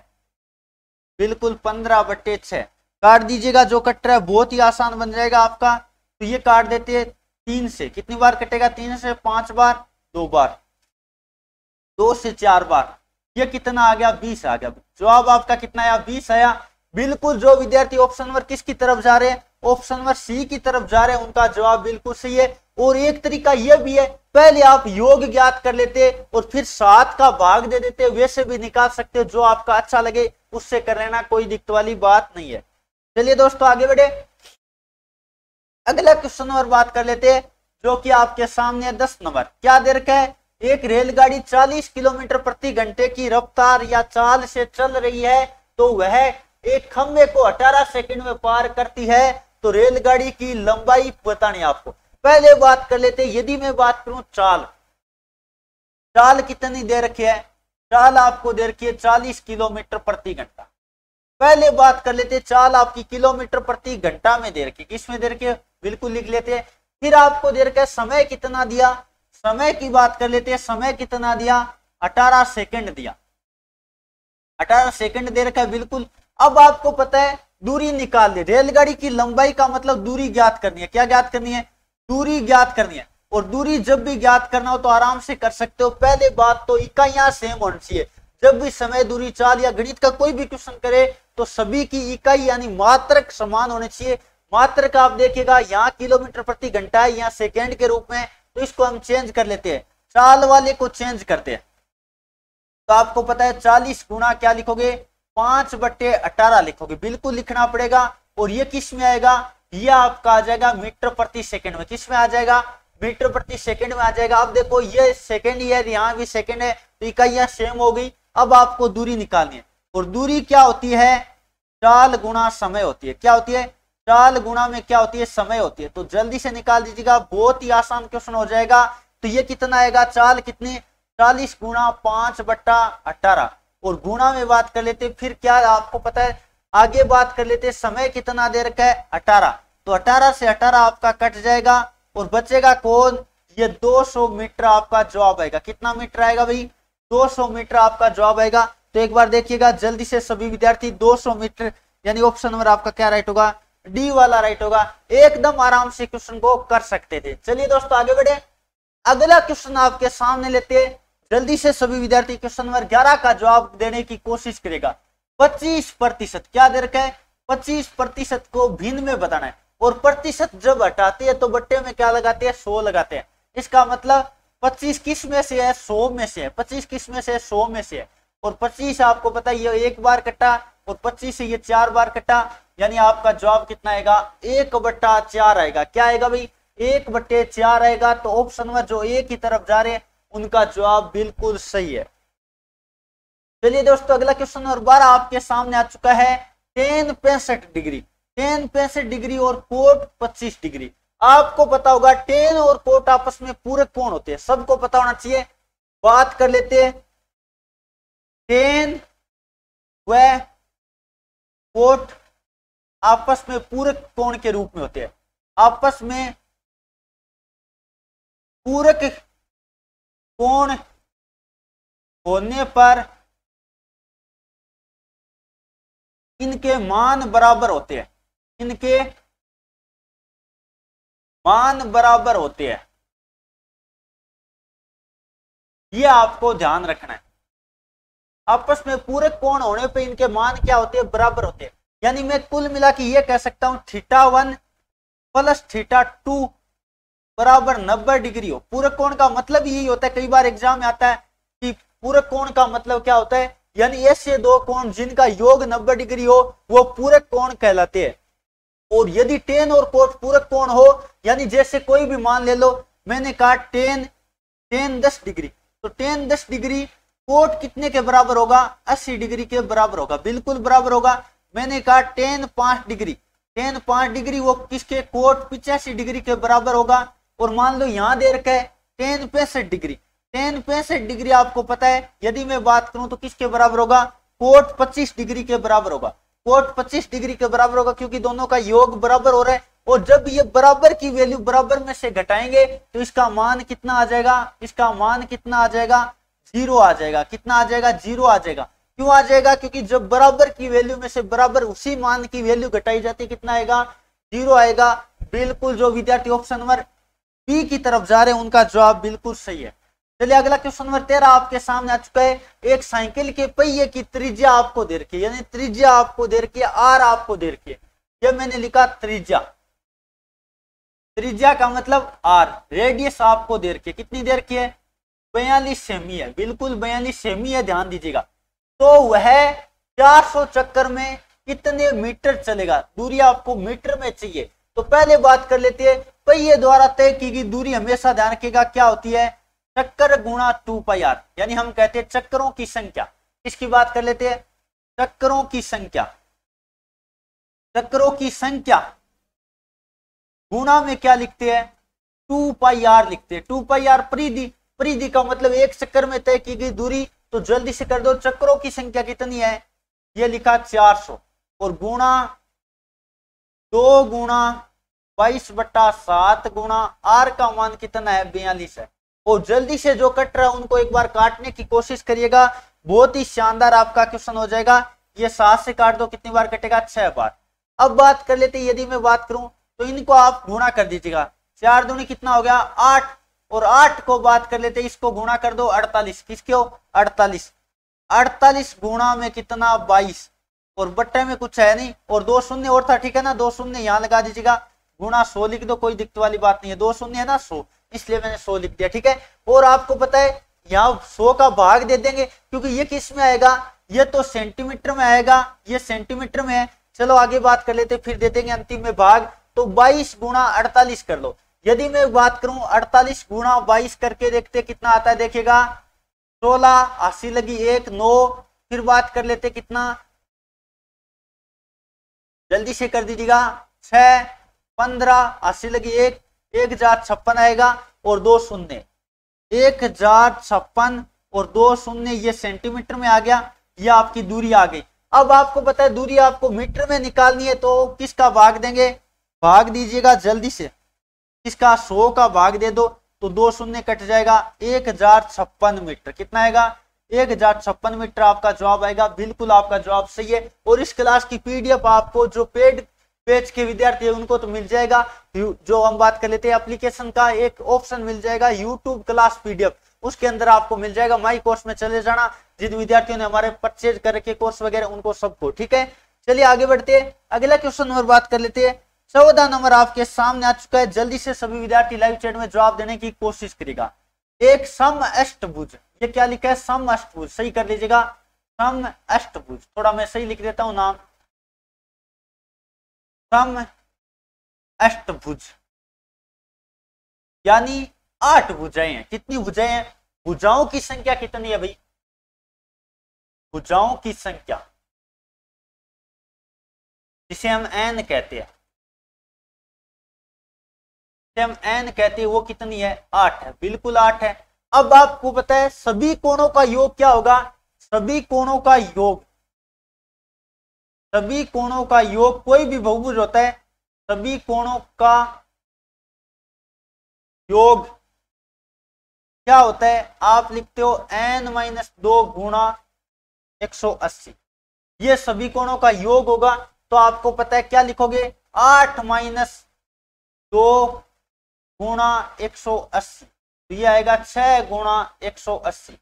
बिल्कुल पंद्रह बट्टे छह। काट दीजिएगा, जो कट रहा है, बहुत ही आसान बन जाएगा आपका। तो ये काट देते हैं तीन से। कितनी बार कटेगा? तीन से, पाँच बार, दो बार। दो से चार बार। ये कितना आ गया? बीस आ गया। जवाब आपका कितना आया? बीस आया। बिल्कुल जो विद्यार्थी ऑप्शन नंबर किसकी तरफ़ जा रहे हैं? ऑप्शन नंबर सी की तरफ़ जा रहे हैं। उनका जवाब बिल्कुल सही है। और एक तरीका यह भी है पहले आप योग ज्ञात कर लेते और फिर सात का भाग दे देते, वैसे भी निकाल सकते हो, जो आपका अच्छा लगे, उससे कर लेना, कोई दिक्कत वाली बात नहीं है। चलिए दोस्तों, आगे बढ़े। अगला क्वेश्चन और बात कर लेते जो कि आपके सामने दस नंबर। क्या दे रखा है? एक रेलगाड़ी 40 किलोमीटर प्रति घंटे की रफ्तार या चाल से चल रही है तो वह एक खंबे को 18 सेकंड में पार करती है तो रेलगाड़ी की लंबाई बतानी आपको। पहले बात कर लेते, यदि मैं बात करूँ चाल। चाल कितनी दे रखी है? चाल आपको दे रखी है चालीस किलोमीटर प्रति घंटा। पहले बात कर लेते, चाल आपकी किलोमीटर प्रति घंटा में दे रखी किसमें दे रखी बिल्कुल लिख लेते हैं। फिर आपको दे रखा है, समय कितना दिया? समय की बात कर लेते हैं, समय कितना दिया? अठारह सेकंड दिया। अठारह सेकंड दे रखा है, बिल्कुल। अब आपको पता है, दूरी निकाल ली रेलगाड़ी की लंबाई का मतलब दूरी ज्ञात करनी है। क्या ज्ञात करनी है? दूरी ज्ञात करनी है। और दूरी जब भी ज्ञात करना हो तो आराम से कर सकते हो। पहले बात तो इकाइयाँ सेम होनी चाहिए। जब भी समय, दूरी, चाल या गणित का कोई भी क्वेश्चन करे तो सभी की इकाई यानी मात्रक समान होने चाहिए। मात्रक आप देखिएगा, यहाँ किलोमीटर प्रति घंटा है, यहाँ सेकेंड के रूप में। तो इसको हम चेंज कर लेते हैं। चाल वाले को चेंज करते हैं। तो आपको पता है, चालीस गुणा क्या लिखोगे? पाँच बट्टे अठारह लिखोगे। बिल्कुल लिखना पड़ेगा और ये किसमें आएगा? ये आपका आ जाएगा मीटर प्रति सेकंड में। किसमें आ जाएगा? मीटर प्रति सेकंड में आ जाएगा। अब देखो, ये सेकंड ईयर यहाँ भी सेकंड है तो इकाइयाँ सेम हो गई अब आपको दूरी निकालनी है। और दूरी क्या होती है? चाल गुणा समय होती है। क्या होती है? चाल गुणा में क्या होती है? समय होती है। तो जल्दी से निकाल दीजिएगा। बहुत ही आसान क्वेश्चन हो जाएगा। तो ये कितना आएगा? चाल कितनी? चालीस गुणा पाँच बट्टा अट्ठारह और गुणा में बात कर लेते फिर क्या आपको पता है? आगे बात कर लेते समय कितना दे रखा है? अठारह। तो अठारह से अठारह आपका कट जाएगा और बचेगा कौन? ये 200 मीटर आपका जवाब आएगा। कितना मीटर आएगा भाई? 200 मीटर आपका जवाब आएगा। तो एक बार देखिएगा, जल्दी से सभी विद्यार्थी 200 मीटर, यानी ऑप्शन नंबर आपका क्या राइट होगा? डी वाला राइट होगा। एकदम आराम से क्वेश्चन को कर सकते थे। चलिए दोस्तों, आगे बढ़े। अगला क्वेश्चन आपके सामने लेते जल्दी से सभी विद्यार्थी क्वेश्चन नंबर ग्यारह का जवाब देने की कोशिश करेगा। पच्चीस प्रतिशत क्या दे रखा है? पच्चीस प्रतिशत को भिन्न में बताना है। और प्रतिशत जब हटाते हैं तो बट्टे में क्या लगाते हैं? सौ लगाते हैं। इसका मतलब पच्चीस किसमें से है? सौ में से है। पच्चीस किसमें से है? सौ में से है। और पच्चीस आपको पता है, ये एक बार कटा और पच्चीस से ये चार बार कटा, यानी आपका जवाब कितना आएगा? एक बट्टा चार आएगा। क्या आएगा भाई? एक बट्टे चार आएगा। तो ऑप्शन में जो एक की तरफ़ जा रहे हैं, उनका जवाब बिल्कुल सही है। चलिए दोस्तों, अगला क्वेश्चन नंबर बारह आपके सामने आ चुका है टेन पैंसठ डिग्री। टेन पैंसठ डिग्री और कोट पच्चीस डिग्री। आपको पता होगा टेन और कोट आपस में पूरक कौन होते हैं। सबको पता होना चाहिए। बात कर लेते हैं। टेन व कोट आपस में पूरक कोण के रूप में होते हैं। आपस में पूरक कोण होने पर इनके मान बराबर होते हैं। इनके मान बराबर होते हैं। ये आपको ध्यान रखना है। आपस में पूरे कोण होने पे इनके मान क्या होते हैं? बराबर होते हैं। यानी मैं कुल मिला के ये कह सकता हूँ, theta one plus theta two बराबर नब्बे डिग्री हो। पूरे कोण का मतलब यही होता है। कई बार एग्ज़ाम में आता है कि पूरे कोण का मतलब क्या होता है? यानी ऐसे दो कोण जिनका योग नब्बे डिग्री हो, वो पूरे कोण कहलाते हैं? और यदि टेन और कोट पूरक कोण हो, यानी जैसे कोई भी मान ले लो, मैंने कहा टेन टेन दस डिग्री तो टेन दस डिग्री कोट कितने के बराबर होगा? अस्सी डिग्री के बराबर होगा, बिल्कुल बराबर होगा। मैंने कहा टेन पाँच डिग्री, टेन पाँच डिग्री वो किसके? कोट पिचासी डिग्री के बराबर होगा। और मान लो यहाँ दे रखा है टेन पैंसठ डिग्री टेन पैंसठ डिग्री आपको पता है, यदि मैं बात करूँ तो किसके बराबर होगा? कोट पच्चीस डिग्री के बराबर होगा। कोट 25 डिग्री के बराबर होगा क्योंकि दोनों का योग बराबर हो रहा है और जब ये बराबर की वैल्यू बराबर में से घटाएँगे तो इसका मान कितना आ जाएगा? इसका मान कितना आ जाएगा? ज़ीरो आ जाएगा। कितना आ जाएगा? ज़ीरो आ जाएगा। क्यों आ जाएगा? क्योंकि जब बराबर की वैल्यू में से बराबर उसी मान की वैल्यू घटाई जाती है, कितना आएगा? ज़ीरो आएगा। बिल्कुल जो विद्यार्थी ऑप्शन नंबर बी की तरफ़ जा रहे हैं, उनका जवाब बिल्कुल सही है। चलिए, अगला क्वेश्चन नंबर तेरह आपके सामने आ चुका है। एक साइकिल के पहिए की त्रिज्या आपको दे रखी है यानी त्रिज्या आपको दे रखी है आर आपको दे रखी है मैंने लिखा त्रिज्या। त्रिज्या का मतलब आर। रेडियस आपको दे रखी है कितनी देर की है? बयालीस सेमी है। बिल्कुल बयालीस सेमी है, ध्यान दीजिएगा। तो वह 400 चक्कर में कितने मीटर चलेगा? दूरी आपको मीटर में चाहिए। तो पहले बात कर लेते हैं। पहिए द्वारा तय की गई दूरी हमेशा ध्यान रखिएगा, क्या होती है? चक्कर गुणा टू पाई आर, यानी हम कहते हैं चक्करों की संख्या। इसकी बात कर लेते हैं। चक्करों की संख्या। चक्करों की संख्या। गुणा में क्या लिखते हैं? टू पाई आर लिखते हैं। टू पाई आर परिधि। परिधि का मतलब एक चक्कर में तय की गई दूरी। तो जल्दी से कर दो, चक्करों की संख्या कितनी है? ये लिखा 400 और गुणा दो गुणा बाईस बट्टा सात गुणा आर का मान कितना है? बयालीस है। और जल्दी से जो कट रहा है, उनको एक बार काटने की कोशिश करिएगा। बहुत ही शानदार आपका क्वेश्चन हो जाएगा। ये सात से काट दो, कितनी बार कटेगा? छह बार। अब बात कर लेते यदि मैं बात करूँ तो इनको आप गुणा कर दीजिएगा। चार दूनी कितना हो गया? आठ। और आठ को बात कर लेते इसको गुणा कर दो, अड़तालीस। किसके हो? अड़तालीस। अड़तालीस गुणा में कितना? बाईस। और बट्टे में कुछ है नहीं। और दो शून्य और था, ठीक है ना? दो शून्य, यहाँ लगा दीजिएगा। गुणा सो लिख दो, कोई दिक्कत वाली बात नहीं है। दो शून्य है ना? सो। इसलिए मैंने सौ लिख दिया, ठीक है? और आपको पता है, यहाँ सौ का भाग दे देंगे, क्योंकि ये किसमें आएगा? ये तो सेंटीमीटर में आएगा, ये सेंटीमीटर में है। चलो, आगे बात कर लेते फिर दे देंगे अंतिम में भाग। तो 22 गुणा अड़तालीस कर लो। यदि मैं बात करूँ 48 गुणा 22 करके देखते कितना आता है देखेगा सोलह, अस्सी लगी एक, नौ, फिर बात कर लेते कितना। जल्दी से कर दीजिएगा, छह, पंद्रह, अस्सी लगी एक एक हज़ार छप्पन आएगा और दो शून्य। एक हज़ार छप्पन और दो शून्य, ये सेंटीमीटर में आ गया, ये आपकी दूरी आ गई। अब आपको पता है दूरी आपको मीटर में निकालनी है तो किसका भाग देंगे? भाग दीजिएगा जल्दी से। किसका? सौ का भाग दे दो तो दो शून्य कट जाएगा। एक हज़ार छप्पन मीटर कितना आएगा? एक हज़ार छप्पन मीटर आपका जवाब आएगा। बिल्कुल आपका जवाब सही है। और इस क्लास की पीडीएफ आपको जो पेड पेज के विद्यार्थी है, उनको तो मिल जाएगा। जो हम बात कर लेते हैं एप्लीकेशन का एक ऑप्शन मिल जाएगा यूट्यूब क्लास पीडीएफ उसके अंदर आपको मिल जाएगा माई कोर्स में चले जाना। जिन विद्यार्थियों ने हमारे परचेज करके कोर्स वगैरह, उनको सबको, ठीक है? चलिए आगे बढ़ते हैं। अगला क्वेश्चन और बात कर लेते हैं। चौदह नंबर आपके सामने आ चुका है। जल्दी से सभी विद्यार्थी लाइव चैट में जवाब देने की कोशिश करेगा एक सम अष्टभुज ये क्या लिखा है? सम अष्टभुज सही कर लीजिएगा। सम अष्टभुज थोड़ा मैं सही लिख देता हूँ, नाम। सम अष्टभुज। यानी आठ भुजाएँ हैं। कितनी भुजाएँ हैं? भुजाओं की संख्या कितनी है भाई? भुजाओं की संख्या। जिसे हम एन कहते हैं। जिसे हम एन कहते हैं, वो कितनी है? आठ है। बिल्कुल आठ है। अब आपको पता है, सभी कोणों का योग क्या होगा? सभी कोणों का योग। सभी कोणों का योग कोई भी बहुभुज होता है, सभी कोणों का योग क्या होता है, आप लिखते हो एन माइनस दो गुणा एक सौ अस्सी। ये सभी कोणों का योग होगा तो आपको पता है क्या लिखोगे? आठ माइनस दो गुणा एक सौ अस्सी। तो ये आएगा छह गुणा एक सौ अस्सी।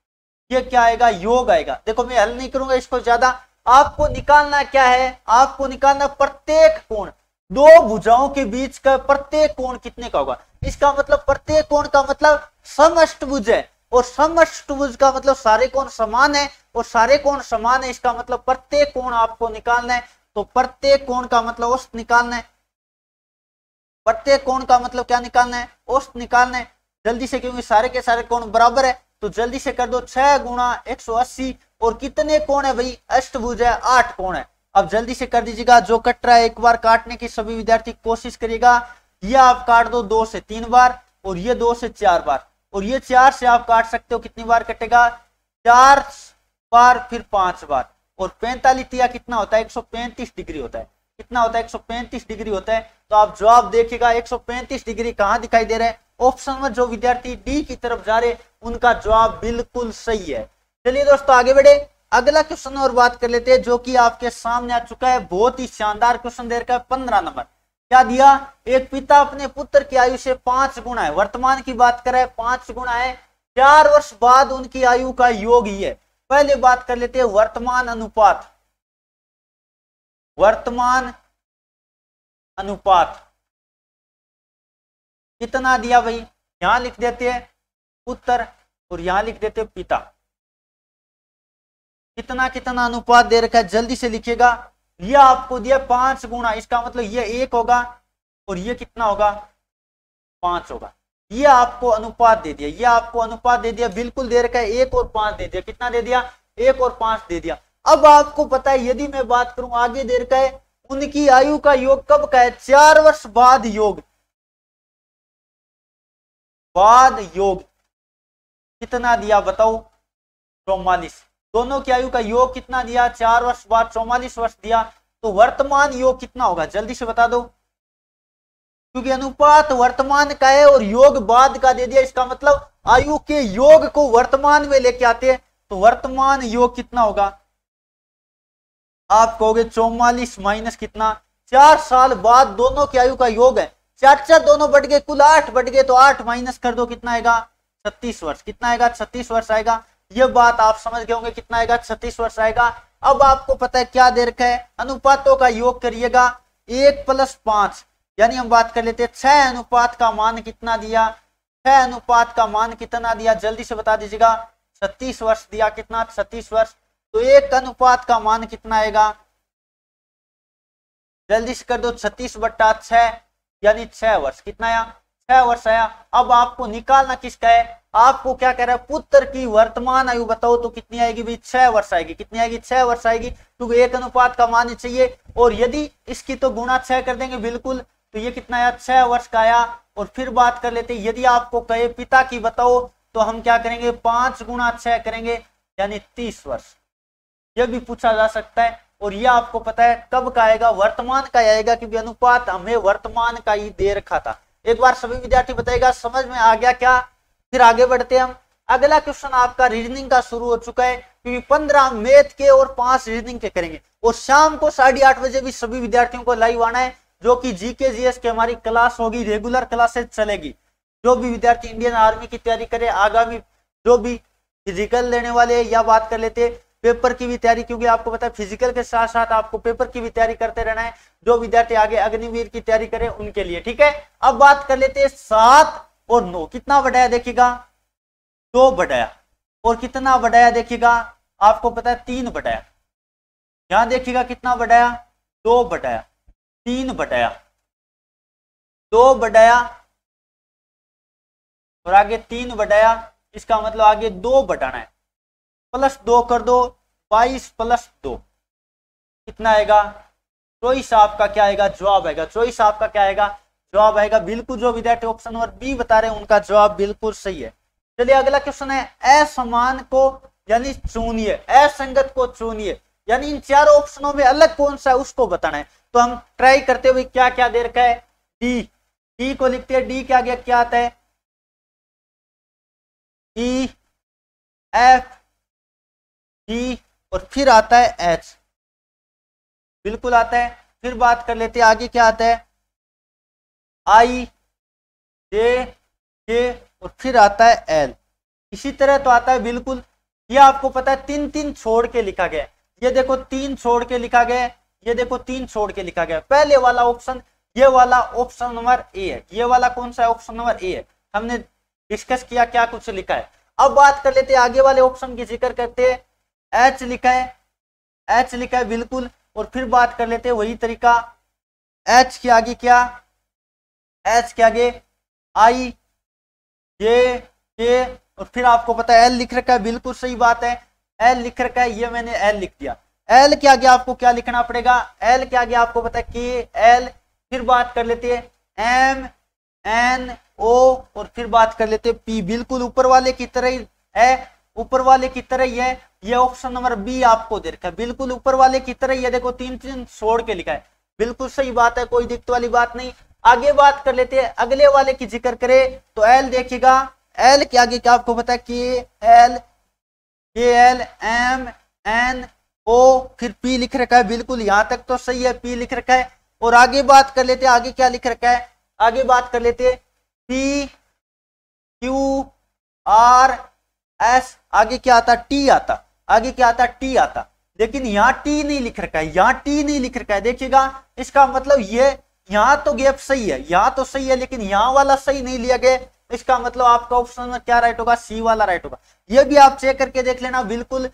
ये क्या आएगा? योग आएगा। देखो, मैं हल नहीं करूँगा इसको ज़्यादा। आपको निकालना क्या है? आपको निकालना प्रत्येक कोण। दो भुजाओं के बीच का प्रत्येक कोण कितने का होगा? इसका मतलब प्रत्येक कोण का मतलब समष्टभुज है। और समष्टभुज का मतलब सारे कोण समान है और सारे कोण समान है, इसका मतलब प्रत्येक कोण आपको निकालना है। तो प्रत्येक कोण का मतलब औस्त निकालना है। प्रत्येक कोण का मतलब क्या निकालना है? औस्त निकालना है। जल्दी से, क्योंकि सारे के सारे कोण बराबर है तो जल्दी से कर दो छह गुणा एक सौ अस्सी। और कितने कोण है भाई? अष्टभुज है, आठ कोण है। अब जल्दी से कर दीजिएगा, जो कट रहा है, एक बार काटने की सभी विद्यार्थी कोशिश करेगा ये आप काट दो दो से तीन बार, और ये दो से चार बार। और ये चार से आप काट सकते हो, कितनी बार कटेगा? चार बार, फिर पाँच बार। और पैंतालीस या कितना होता है? एक सौ पैंतीस डिग्री होता है। कितना होता है? एक सौ पैंतीस डिग्री होता है। तो आप जवाब देखिएगा, एक सौ पैंतीस डिग्री कहाँ दिखाई दे रहा है? ऑप्शन में जो विद्यार्थी डी की तरफ़ जा रहे उनका जवाब बिल्कुल सही है। चलिए दोस्तों, आगे बढ़े। अगला क्वेश्चन और बात कर लेते हैं, जो कि आपके सामने आ चुका है। बहुत ही शानदार क्वेश्चन दे रखा है, पंद्रह नंबर। क्या दिया? एक पिता अपने पुत्र की आयु से पाँच गुना है। वर्तमान की बात करें, पाँच गुना है। चार वर्ष बाद उनकी आयु का योग ही है। पहले बात कर लेते हैं, वर्तमान अनुपात। वर्तमान अनुपात। कितना दिया भाई? यहाँ लिख देते हैं पुत्र और यहाँ लिख देते पिता। कितना कितना अनुपात दे रखा है, जल्दी से लिखिएगा। ये आपको दिया पाँच गुणा, इसका मतलब ये एक होगा और ये कितना होगा? पाँच होगा। ये आपको अनुपात दे दिया, ये आपको अनुपात दे दिया, बिल्कुल दे रखा है, एक और पाँच दे दिया। कितना दे दिया? एक और पाँच दे दिया। अब आपको पता है यदि मैं बात करूँ आगे दे रखा है, उनकी आयु का योग कब का है? चार वर्ष बाद योग। बाद योग। कितना दिया बताओ चौवालीस। दोनों की आयु का योग कितना दिया? चार वर्ष बाद चौवालीस वर्ष दिया। तो वर्तमान योग कितना होगा? जल्दी से बता दो। क्योंकि अनुपात वर्तमान का है और योग बाद का दे दिया। इसका मतलब आयु के योग को वर्तमान में लेके आते हैं। तो वर्तमान योग कितना होगा? आप कहोगे चौवालीस माइनस कितना? चार साल बाद दोनों की आयु का योग है। चार चार दोनों बढ़ गए, कुल आठ बढ़ गए तो आठ माइनस कर दो, कितना आएगा? छत्तीस वर्ष। कितना आएगा? छत्तीस वर्ष आएगा। ये बात आप समझ गए होंगे कितना आएगा, छत्तीस वर्ष आएगा। अब आपको पता है क्या देर का है? अनुपातों का योग करिएगा। एक प्लस पाँच, यानी हम बात कर लेते हैं, छह अनुपात का मान कितना दिया? छह अनुपात का मान कितना दिया? जल्दी से बता दीजिएगा। छत्तीस वर्ष दिया कितना? छत्तीस वर्ष। तो एक अनुपात का मान कितना आएगा? जल्दी से कर दो, छत्तीस बट्टा छह, यानी छह वर्ष। कितना आया? छह वर्ष आया अब आपको निकालना किसका है? आपको क्या कह रहा है? पुत्र की वर्तमान आयु बताओ तो कितनी आएगी भाई? छह वर्ष आएगी। कितनी आएगी? छह वर्ष आएगी। क्योंकि एक अनुपात का मान चाहिए। और यदि इसकी तो गुणा छह कर देंगे, बिल्कुल तो ये कितना आया? छह वर्ष का आया। और फिर बात कर लेते यदि आपको कहे पिता की बताओ तो हम क्या करेंगे? पाँच गुणा छह करेंगे, यानी तीस वर्ष। यह भी पूछा जा सकता है। और यह आपको पता है, कब का आएगा? वर्तमान का आएगा, क्योंकि अनुपात हमें वर्तमान का ही दे रखा था। एक बार सभी विद्यार्थी बताएगा, समझ में आ गया क्या? फिर आगे बढ़ते हम। अगला क्वेश्चन आपका रीजनिंग का शुरू हो चुका है, क्योंकि पंद्रह मैथ के और पाँच रीजनिंग के करेंगे। और शाम को साढ़े आठ बजे भी सभी विद्यार्थियों को लाइव आना है, जो कि जीके जीएस की हमारी क्लास होगी रेगुलर क्लासेस चलेगी। जो भी विद्यार्थी इंडियन आर्मी की तैयारी करे, आगामी जो भी फ़िज़िकल लेने वाले या बात कर लेते पेपर की भी तैयारी, क्योंकि आपको पता है फ़िज़िकल के साथ साथ आपको पेपर की भी तैयारी करते रहना है। जो विद्यार्थी आगे अग्निवीर की तैयारी करें, उनके लिए, ठीक है? अब बात कर लेते हैं सात और नौ। कितना बढ़ाया देखिएगा? दो बढ़ाया। और कितना बढ़ाया देखिएगा? आपको पता है तीन बढ़ाया। यहाँ देखिएगा कितना बढ़ाया? दो बढ़ाया। तीन बढ़ाया। दो बढ़ाया। और आगे तीन बढ़ाया। इसका मतलब आगे दो बढ़ाना है। प्लस दो कर दो, बाईस प्लस दो। कितना आएगा? चौईस आपका क्या आएगा? जवाब आएगा। चौईस आपका क्या आएगा? जवाब आएगा बिल्कुल जो विद्यार्थी ऑप्शन नंबर बी बता रहे हैं, उनका जवाब बिल्कुल सही है। चलिए अगला क्वेश्चन है, असमान को यानी चुनिए, असंगत को चुनिए। यानी इन चार ऑप्शनों में अलग कौन सा है, उसको बताना है। तो हम ट्राई करते हुए क्या क्या दे रखा है? डी डी को लिखते हैं डी क्या क्या आता है? ई एफ़ डी और फिर आता है एच बिल्कुल आता है। फिर बात कर लेते हैं आगे क्या आता है। आई जे जे और फिर आता है एल इसी तरह तो आता है बिल्कुल। ये आपको पता है तीन तीन छोड़ के लिखा गया ये देखो तीन छोड़ के लिखा गया ये देखो तीन छोड़ के लिखा गया पहले वाला ऑप्शन ये वाला ऑप्शन नंबर ए है। ये वाला कौन सा ऑप्शन नंबर ए है। हमने डिस्कस किया क्या कुछ लिखा है। अब बात कर लेते हैं आगे वाले ऑप्शन की ज़िक्र करते हैं। एच लिखा है एच लिखा है बिल्कुल, और फिर बात कर लेते हैं वही तरीका। एच के आगे क्या? एच के आगे आई, जे, के, और फिर आपको पता है, एल लिख रखा है, बिल्कुल सही बात है। एल लिख रखा है, ये मैंने एल लिख दिया। एल के आगे आपको क्या लिखना पड़ेगा? एल के आगे आपको पता है, के, एल, फिर बात कर लेते हैं, एम, एन, ओ, और फिर बात कर लेते हैं, पी। बिल्कुल ऊपर वाले की तरह ही है, ऊपर वाले की तरह ही है ये ऑप्शन नंबर बी आपको दे रखा है। बिल्कुल ऊपर वाले की तरह ही देखो, तीन तीन छोड़ के लिखा है। बिल्कुल सही बात है, कोई दिक्कत वाली बात नहीं। आगे बात कर लेते हैं। अगले वाले की ज़िक्र करे तो एल देखिएगा। एल के आगे क्या आपको पता है? के एल के एल एम एन ओ फिर पी लिख रखा है। बिल्कुल यहाँ तक तो सही है पी लिख रखा है। और आगे बात कर लेते हैं। आगे क्या लिख रखा है? आगे बात कर लेते पी क्यू आर एस आगे क्या आता टी आता। आगे क्या आता? टी आता। लेकिन यहाँ टी नहीं लिख रखा है, यहाँ टी नहीं लिख रखा है। देखिएगा, इसका मतलब ये, यहाँ तो गैप सही है, यहाँ तो सही है, लेकिन यहाँ वाला सही नहीं लिया गया। इसका मतलब आपका ऑप्शन में क्या राइट होगा? सी वाला राइट होगा। ये भी आप चेक करके देख लेना, बिल्कुल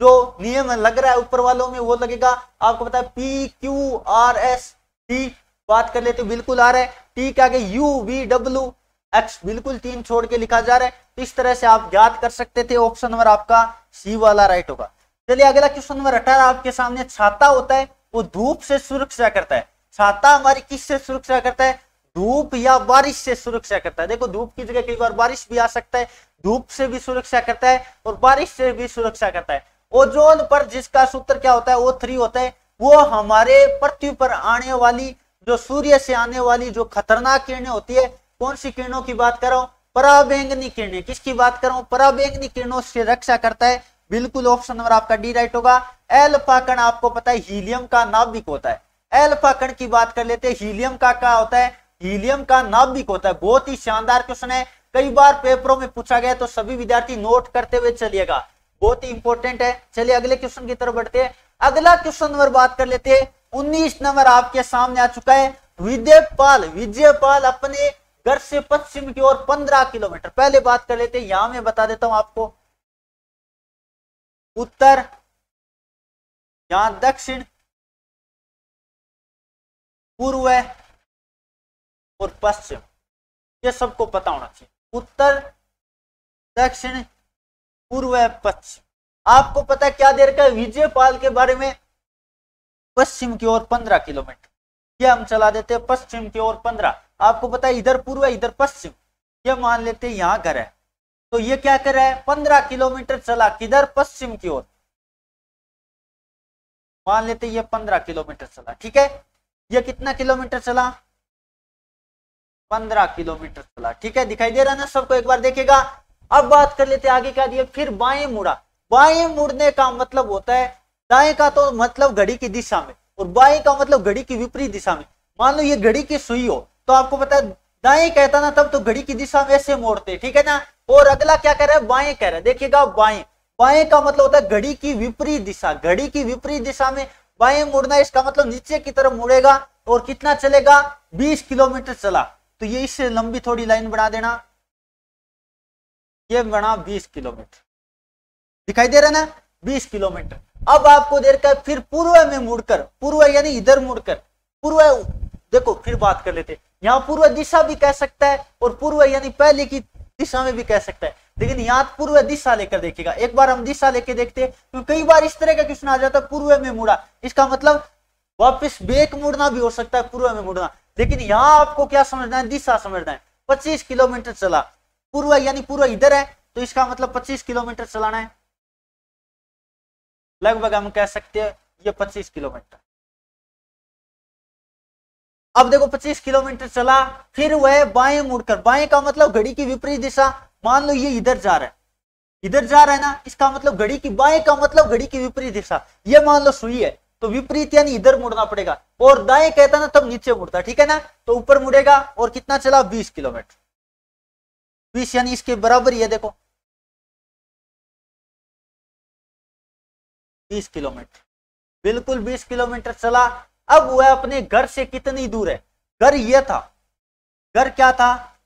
जो नियम लग रहा है ऊपर वालों में, वो लगेगा। आपको पता है P Q R S T बात कर लेते, बिल्कुल आ रहा है। टी के आगे यू वी डब्ल्यू एक्स बिल्कुल तीन छोड़ के लिखा जा रहा है। इस तरह से आप याद कर सकते थे ऑप्शन नंबर आपका सी वाला राइट होगा। चलिए अगला क्वेश्चन नंबर अठारह आपके सामने छाता होता है, वो धूप से सुरक्षा करता है। छाता हमारी किससे सुरक्षा करता है? धूप या बारिश से सुरक्षा करता है। देखो, धूप की जगह कई बार बारिश भी आ सकता है, धूप से भी सुरक्षा करता है और बारिश से भी सुरक्षा करता है। ओजोन पर जिसका सूत्र क्या होता है? ओ थ्री होता है। वो हमारे पृथ्वी पर आने वाली, जो सूर्य से आने वाली जो खतरनाक किरणें होती है कौन सी किरणों की बात कर? पराबैंगनी किरणें। किसकी बात कर? पराबैंगनी किरणों से रक्षा करता है। बिल्कुल ऑप्शन नंबर आपका डी राइट होगा। एल्फा कण आपको पता है हीलियम का नाभिक होता है। एल्फा कण की बात कर लेते हैं, हीलियम का क्या होता है? हीलियम का नाभिक होता है। बहुत ही शानदार क्वेश्चन है। कई बार पेपरों में पूछा गया तो सभी विद्यार्थी नोट करते हुए चलिएगा। बहुत ही इंपॉर्टेंट है। चलिए अगले क्वेश्चन की तरफ़ बढ़ते हैं। अगला क्वेश्चन नंबर बात कर लेते हैं। उन्नीस नंबर आपके सामने आ चुका है। विजयपाल विजयपाल अपने घर से पश्चिम की ओर पंद्रह किलोमीटर। पहले बात कर लेते हैं, यहाँ मैं बता देता हूँ आपको। उत्तर, यहाँ दक्षिण, पूर्व और पश्चिम। ये सबको पता होना चाहिए। उत्तर, दक्षिण, पूर्व, पश्चिम। आपको पता है क्या देर का विजयपाल के बारे में पश्चिम की ओर पंद्रह किलोमीटर। ये हम चला देते हैं पश्चिम की ओर पंद्रह। आपको पता है, इधर पूर्व इधर पश्चिम। ये मान लेते हैं, यहाँ घर है। तो ये क्या कर रहा है? पंद्रह किलोमीटर चला, किधर? पश्चिम की ओर। मान लेते ये पंद्रह किलोमीटर चला, ठीक है? ये कितना किलोमीटर चला? पंद्रह किलोमीटर चला, ठीक है? दिखाई दे रहा ना? सबको एक बार देखेगा। अब बात कर लेते आगे क्या दिया? फिर बाएँ मुड़ा। बाएँ मुड़ने का मतलब होता है, दाएँ का तो मतलब घड़ी की दिशा में, और बाएँ का मतलब घड़ी की विपरीत दिशा में। मान लो ये घड़ी की सुई हो तो आपको पता है दाएँ कहता ना तब तो घड़ी की दिशा में ऐसे मोड़ते, ठीक है ना? और अगला क्या कह रहा है? बाएँ कह रहा है। देखिएगा, बाएँ। बाएँ का मतलब होता है घड़ी की विपरीत दिशा। घड़ी की विपरीत दिशा में बाएँ मुड़ना, इसका मतलब नीचे की तरफ़ मुड़ेगा और कितना चलेगा? 20 किलोमीटर चला। तो ये इससे लंबी थोड़ी लाइन बना देना। ये बना 20 किलोमीटर। दिखाई दे रहा ना? 20 किलोमीटर। अब आपको देर का फिर पूर्व में मुड़कर, पूर्व यानी इधर मुड़कर, पूर्व, देखो, फिर बात कर लेते। यहाँ पूर्व दिशा भी कह सकता है और पूर्व यानी पहले की दिशा में भी कह सकता है। लेकिन यहाँ पूर्व दिशा लेकर देखिएगा। एक बार हम दिशा लेके देखते हैं तो कई बार इस तरह का क्वेश्चन आ जाता है, पूर्व में मुड़ा। इसका मतलब वापस बेक मुड़ना भी हो सकता है, पूर्व में मुड़ना। लेकिन यहाँ आपको क्या समझना है? दिशा समझना है। पच्चीस किलोमीटर चला। पूर्व यानी पूर्व इधर है तो इसका मतलब पच्चीस किलोमीटर चलाना है। लगभग हम कह सकते हैं ये पच्चीस किलोमीटर। अब देखो 25 किलोमीटर चला, फिर वह बाएँ मुड़कर, बाएँ का मतलब घड़ी की विपरीत दिशा, मान लो ये इधर जा रहा है। इधर जा रहा है ना, इसका मतलब घड़ी की बाएँ का मतलब घड़ी की विपरीत दिशा। ये मान लो सुई है तो विपरीत यानी इधर मुड़ना पड़ेगा, और दाएँ कहता ना तब नीचे मुड़ता, ठीक है ना? तो ऊपर मुड़ेगा, और कितना चला? बीस किलोमीटर। बीस यानी इसके बराबर ही है, देखो। बीस किलोमीटर। बिल्कुल बीस किलोमीटर चला अब वह अपने घर से कितनी दूर है? घर यह था। घर क्या था?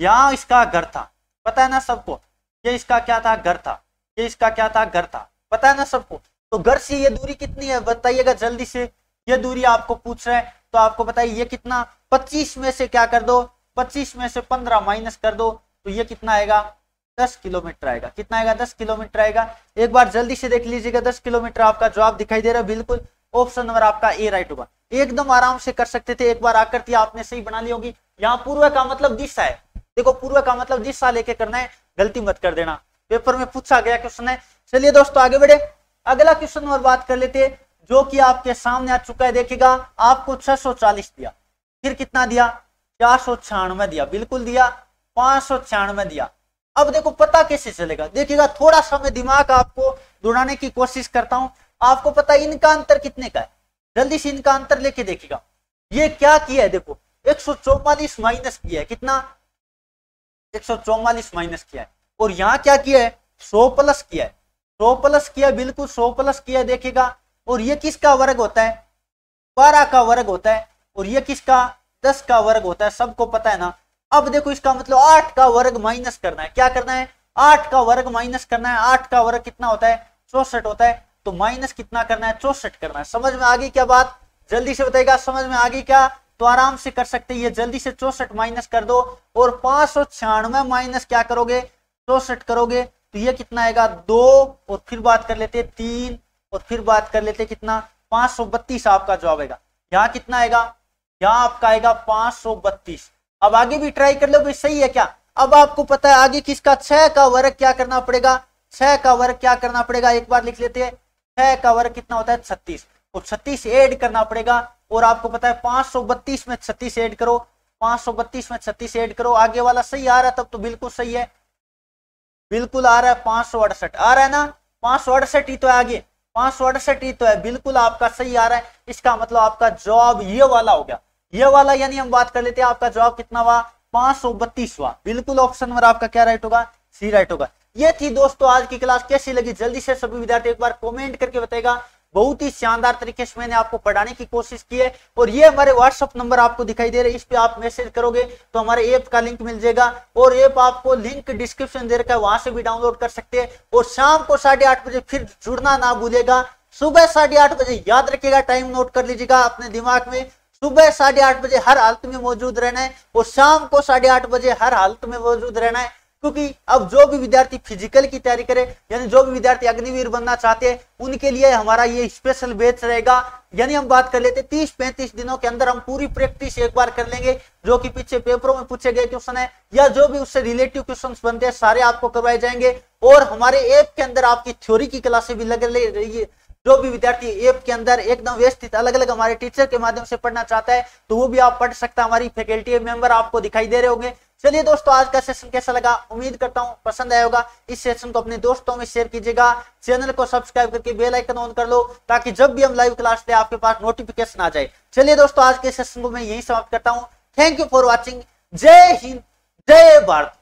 यहाँ इसका घर था। पता है ना सबको? ये इसका क्या था? घर था। ये इसका क्या था? घर था। पता है ना सबको? तो घर से ये दूरी कितनी है? बताइएगा जल्दी से। ये दूरी आपको पूछ रहे हैं तो आपको बताइए, ये कितना? 25 में से क्या कर दो? 25 में से 15 माइनस कर दो तो ये कितना आएगा? 10 किलोमीटर आएगा। कितना आएगा? 10 किलोमीटर आएगा। एक बार जल्दी से देख लीजिएगा 10 किलोमीटर आपका जवाब दिखाई दे रहा है, बिल्कुल। ऑप्शन नंबर आपका ए राइट होगा। एकदम आराम से कर सकते थे, एक बार आकर आपने सही बना ली होगी। यहाँ पूर्व का मतलब दिशा है। देखो, पूर्व का मतलब दिशा लेके करना है, गलती मत कर देना। पेपर में पूछा गया क्वेश्चन है। चलिए दोस्तों, आगे बढ़े। अगला क्वेश्चन और बात कर लेते जो कि आपके सामने आ चुका है, देखिएगा, आपको 640 दिया। फिर कितना दिया? चार सौ छियानवे दिया। बिल्कुल दिया, पाँच दिया। अब देखो, पता कैसे चलेगा? देखिएगा, थोड़ा सा मैं दिमाग आपको दौड़ाने की कोशिश करता हूँ। आपको पता है इनका अंतर कितने का है? जल्दी से इनका अंतर लेके देखिएगा। ये क्या किया है देखो, एक सौ चौवालीस माइनस किया है, कितना? एक सौ चौवालीस माइनस किया है। और यहाँ क्या किया है? सौ प्लस किया है। सौ प्लस किया, बिल्कुल सौ प्लस किया देखेगा और ये किसका वर्ग होता है? बारह का वर्ग होता है। और ये किसका? दस का वर्ग होता है। सबको पता है ना? अब देखो इसका मतलब आठ का वर्ग माइनस करना है। क्या करना है? आठ का वर्ग माइनस करना है। आठ का वर्ग कितना होता है? चौसठ होता है। तो माइनस कितना करना है? चौसठ करना है। समझ में आ गई क्या बात? जल्दी से बताएगा समझ में आ गई क्या? तो आराम से कर सकते ये जल्दी से चौसठ माइनस कर दो और पाँच सौ छियानवे माइनस क्या करोगे? चौसठ करोगे। तो ये कितना आएगा? दो और फिर बात कर लेते तीन और फिर बात कर लेते कितना? पाँच सौ बत्तीस आपका जवाब आएगा। यहाँ कितना आएगा? यहाँ आपका आएगा पाँच सौ बत्तीस। अब आगे भी ट्राई कर लो भाई, सही है क्या? अब आपको पता है आगे किसका छह का वर्ग क्या करना पड़ेगा? छह का वर्ग क्या करना पड़ेगा? एक बार लिख लेते हैं। छह का वर्ग कितना होता है? छत्तीस। और छत्तीस ऐड करना पड़ेगा, और आपको पता है पाँच में छत्तीस ऐड करो। पाँच में छत्तीस ऐड करो। आगे वाला सही आ रहा है, तब तो बिल्कुल सही है। बिल्कुल आ रहा है पाँच आ रहा है ना? पाँच ही तो है आगे। पाँच ही तो है। बिल्कुल आपका सही आ रहा है। इसका मतलब आपका जवाब ये वाला हो गया। ये वाला यानी हम बात कर लेते हैं, आपका जवाब कितना हुआ? पाँच सौ बत्तीस हुआ। बिल्कुल ऑप्शन नंबर आपका क्या राइट होगा? सी राइट होगा। ये थी दोस्तों, आज की क्लास कैसी लगी? जल्दी से सभी विद्यार्थी एक बार कमेंट करके बताएगा बहुत ही शानदार तरीके से मैंने आपको पढ़ाने की कोशिश की है और ये हमारे व्हाट्सअप नंबर आपको दिखाई दे रहे हैं। इस पे आप मैसेज करोगे तो हमारे ऐप का लिंक मिल जाएगा और ऐप आपको लिंक डिस्क्रिप्शन दे रखा है, वहाँ से भी डाउनलोड कर सकते हैं। और शाम को साढ़े आठ बजे फिर जुड़ना ना भूलेगा सुबह साढ़े आठ बजे याद रखिएगा टाइम नोट कर लीजिएगा अपने दिमाग में। सुबह साढ़े आठ बजे हर हालत में मौजूद रहना है और शाम को साढ़े आठ बजे हर हालत में मौजूद रहना है। क्योंकि अब जो भी विद्यार्थी फ़िज़िकल की तैयारी करे, यानी जो भी विद्यार्थी अग्निवीर बनना चाहते हैं, उनके लिए हमारा ये स्पेशल बैच रहेगा। यानी हम बात कर लेते तीस पैंतीस दिनों के अंदर हम पूरी प्रैक्टिस एक बार कर लेंगे, जो कि पीछे पेपरों में पूछे गए क्वेश्चन है, या जो भी उससे रिलेटिव क्वेश्चन बनते हैं, सारे आपको करवाए जाएँगे। और हमारे ऐप के अंदर आपकी थ्योरी की क्लासे भी लग रही है जो भी विद्यार्थी ऐप के अंदर एकदम व्यवस्थित अलग अलग हमारे टीचर के माध्यम से पढ़ना चाहता है तो वो भी आप पढ़ सकता है। हमारी फैकल्टी मेंबर आपको दिखाई दे रहे होंगे। चलिए दोस्तों, आज का सेशन कैसा लगा? उम्मीद करता हूँ पसंद आया होगा। इस सेशन को अपने दोस्तों में शेयर कीजिएगा। चैनल को सब्सक्राइब करके बेल आइकन ऑन कर लो, ताकि जब भी हम लाइव क्लास ले आपके पास नोटिफिकेशन आ जाए। चलिए दोस्तों, आज के सेशन को मैं यही समाप्त करता हूँ। थैंक यू फॉर वॉचिंग जय हिंद, जय भारत।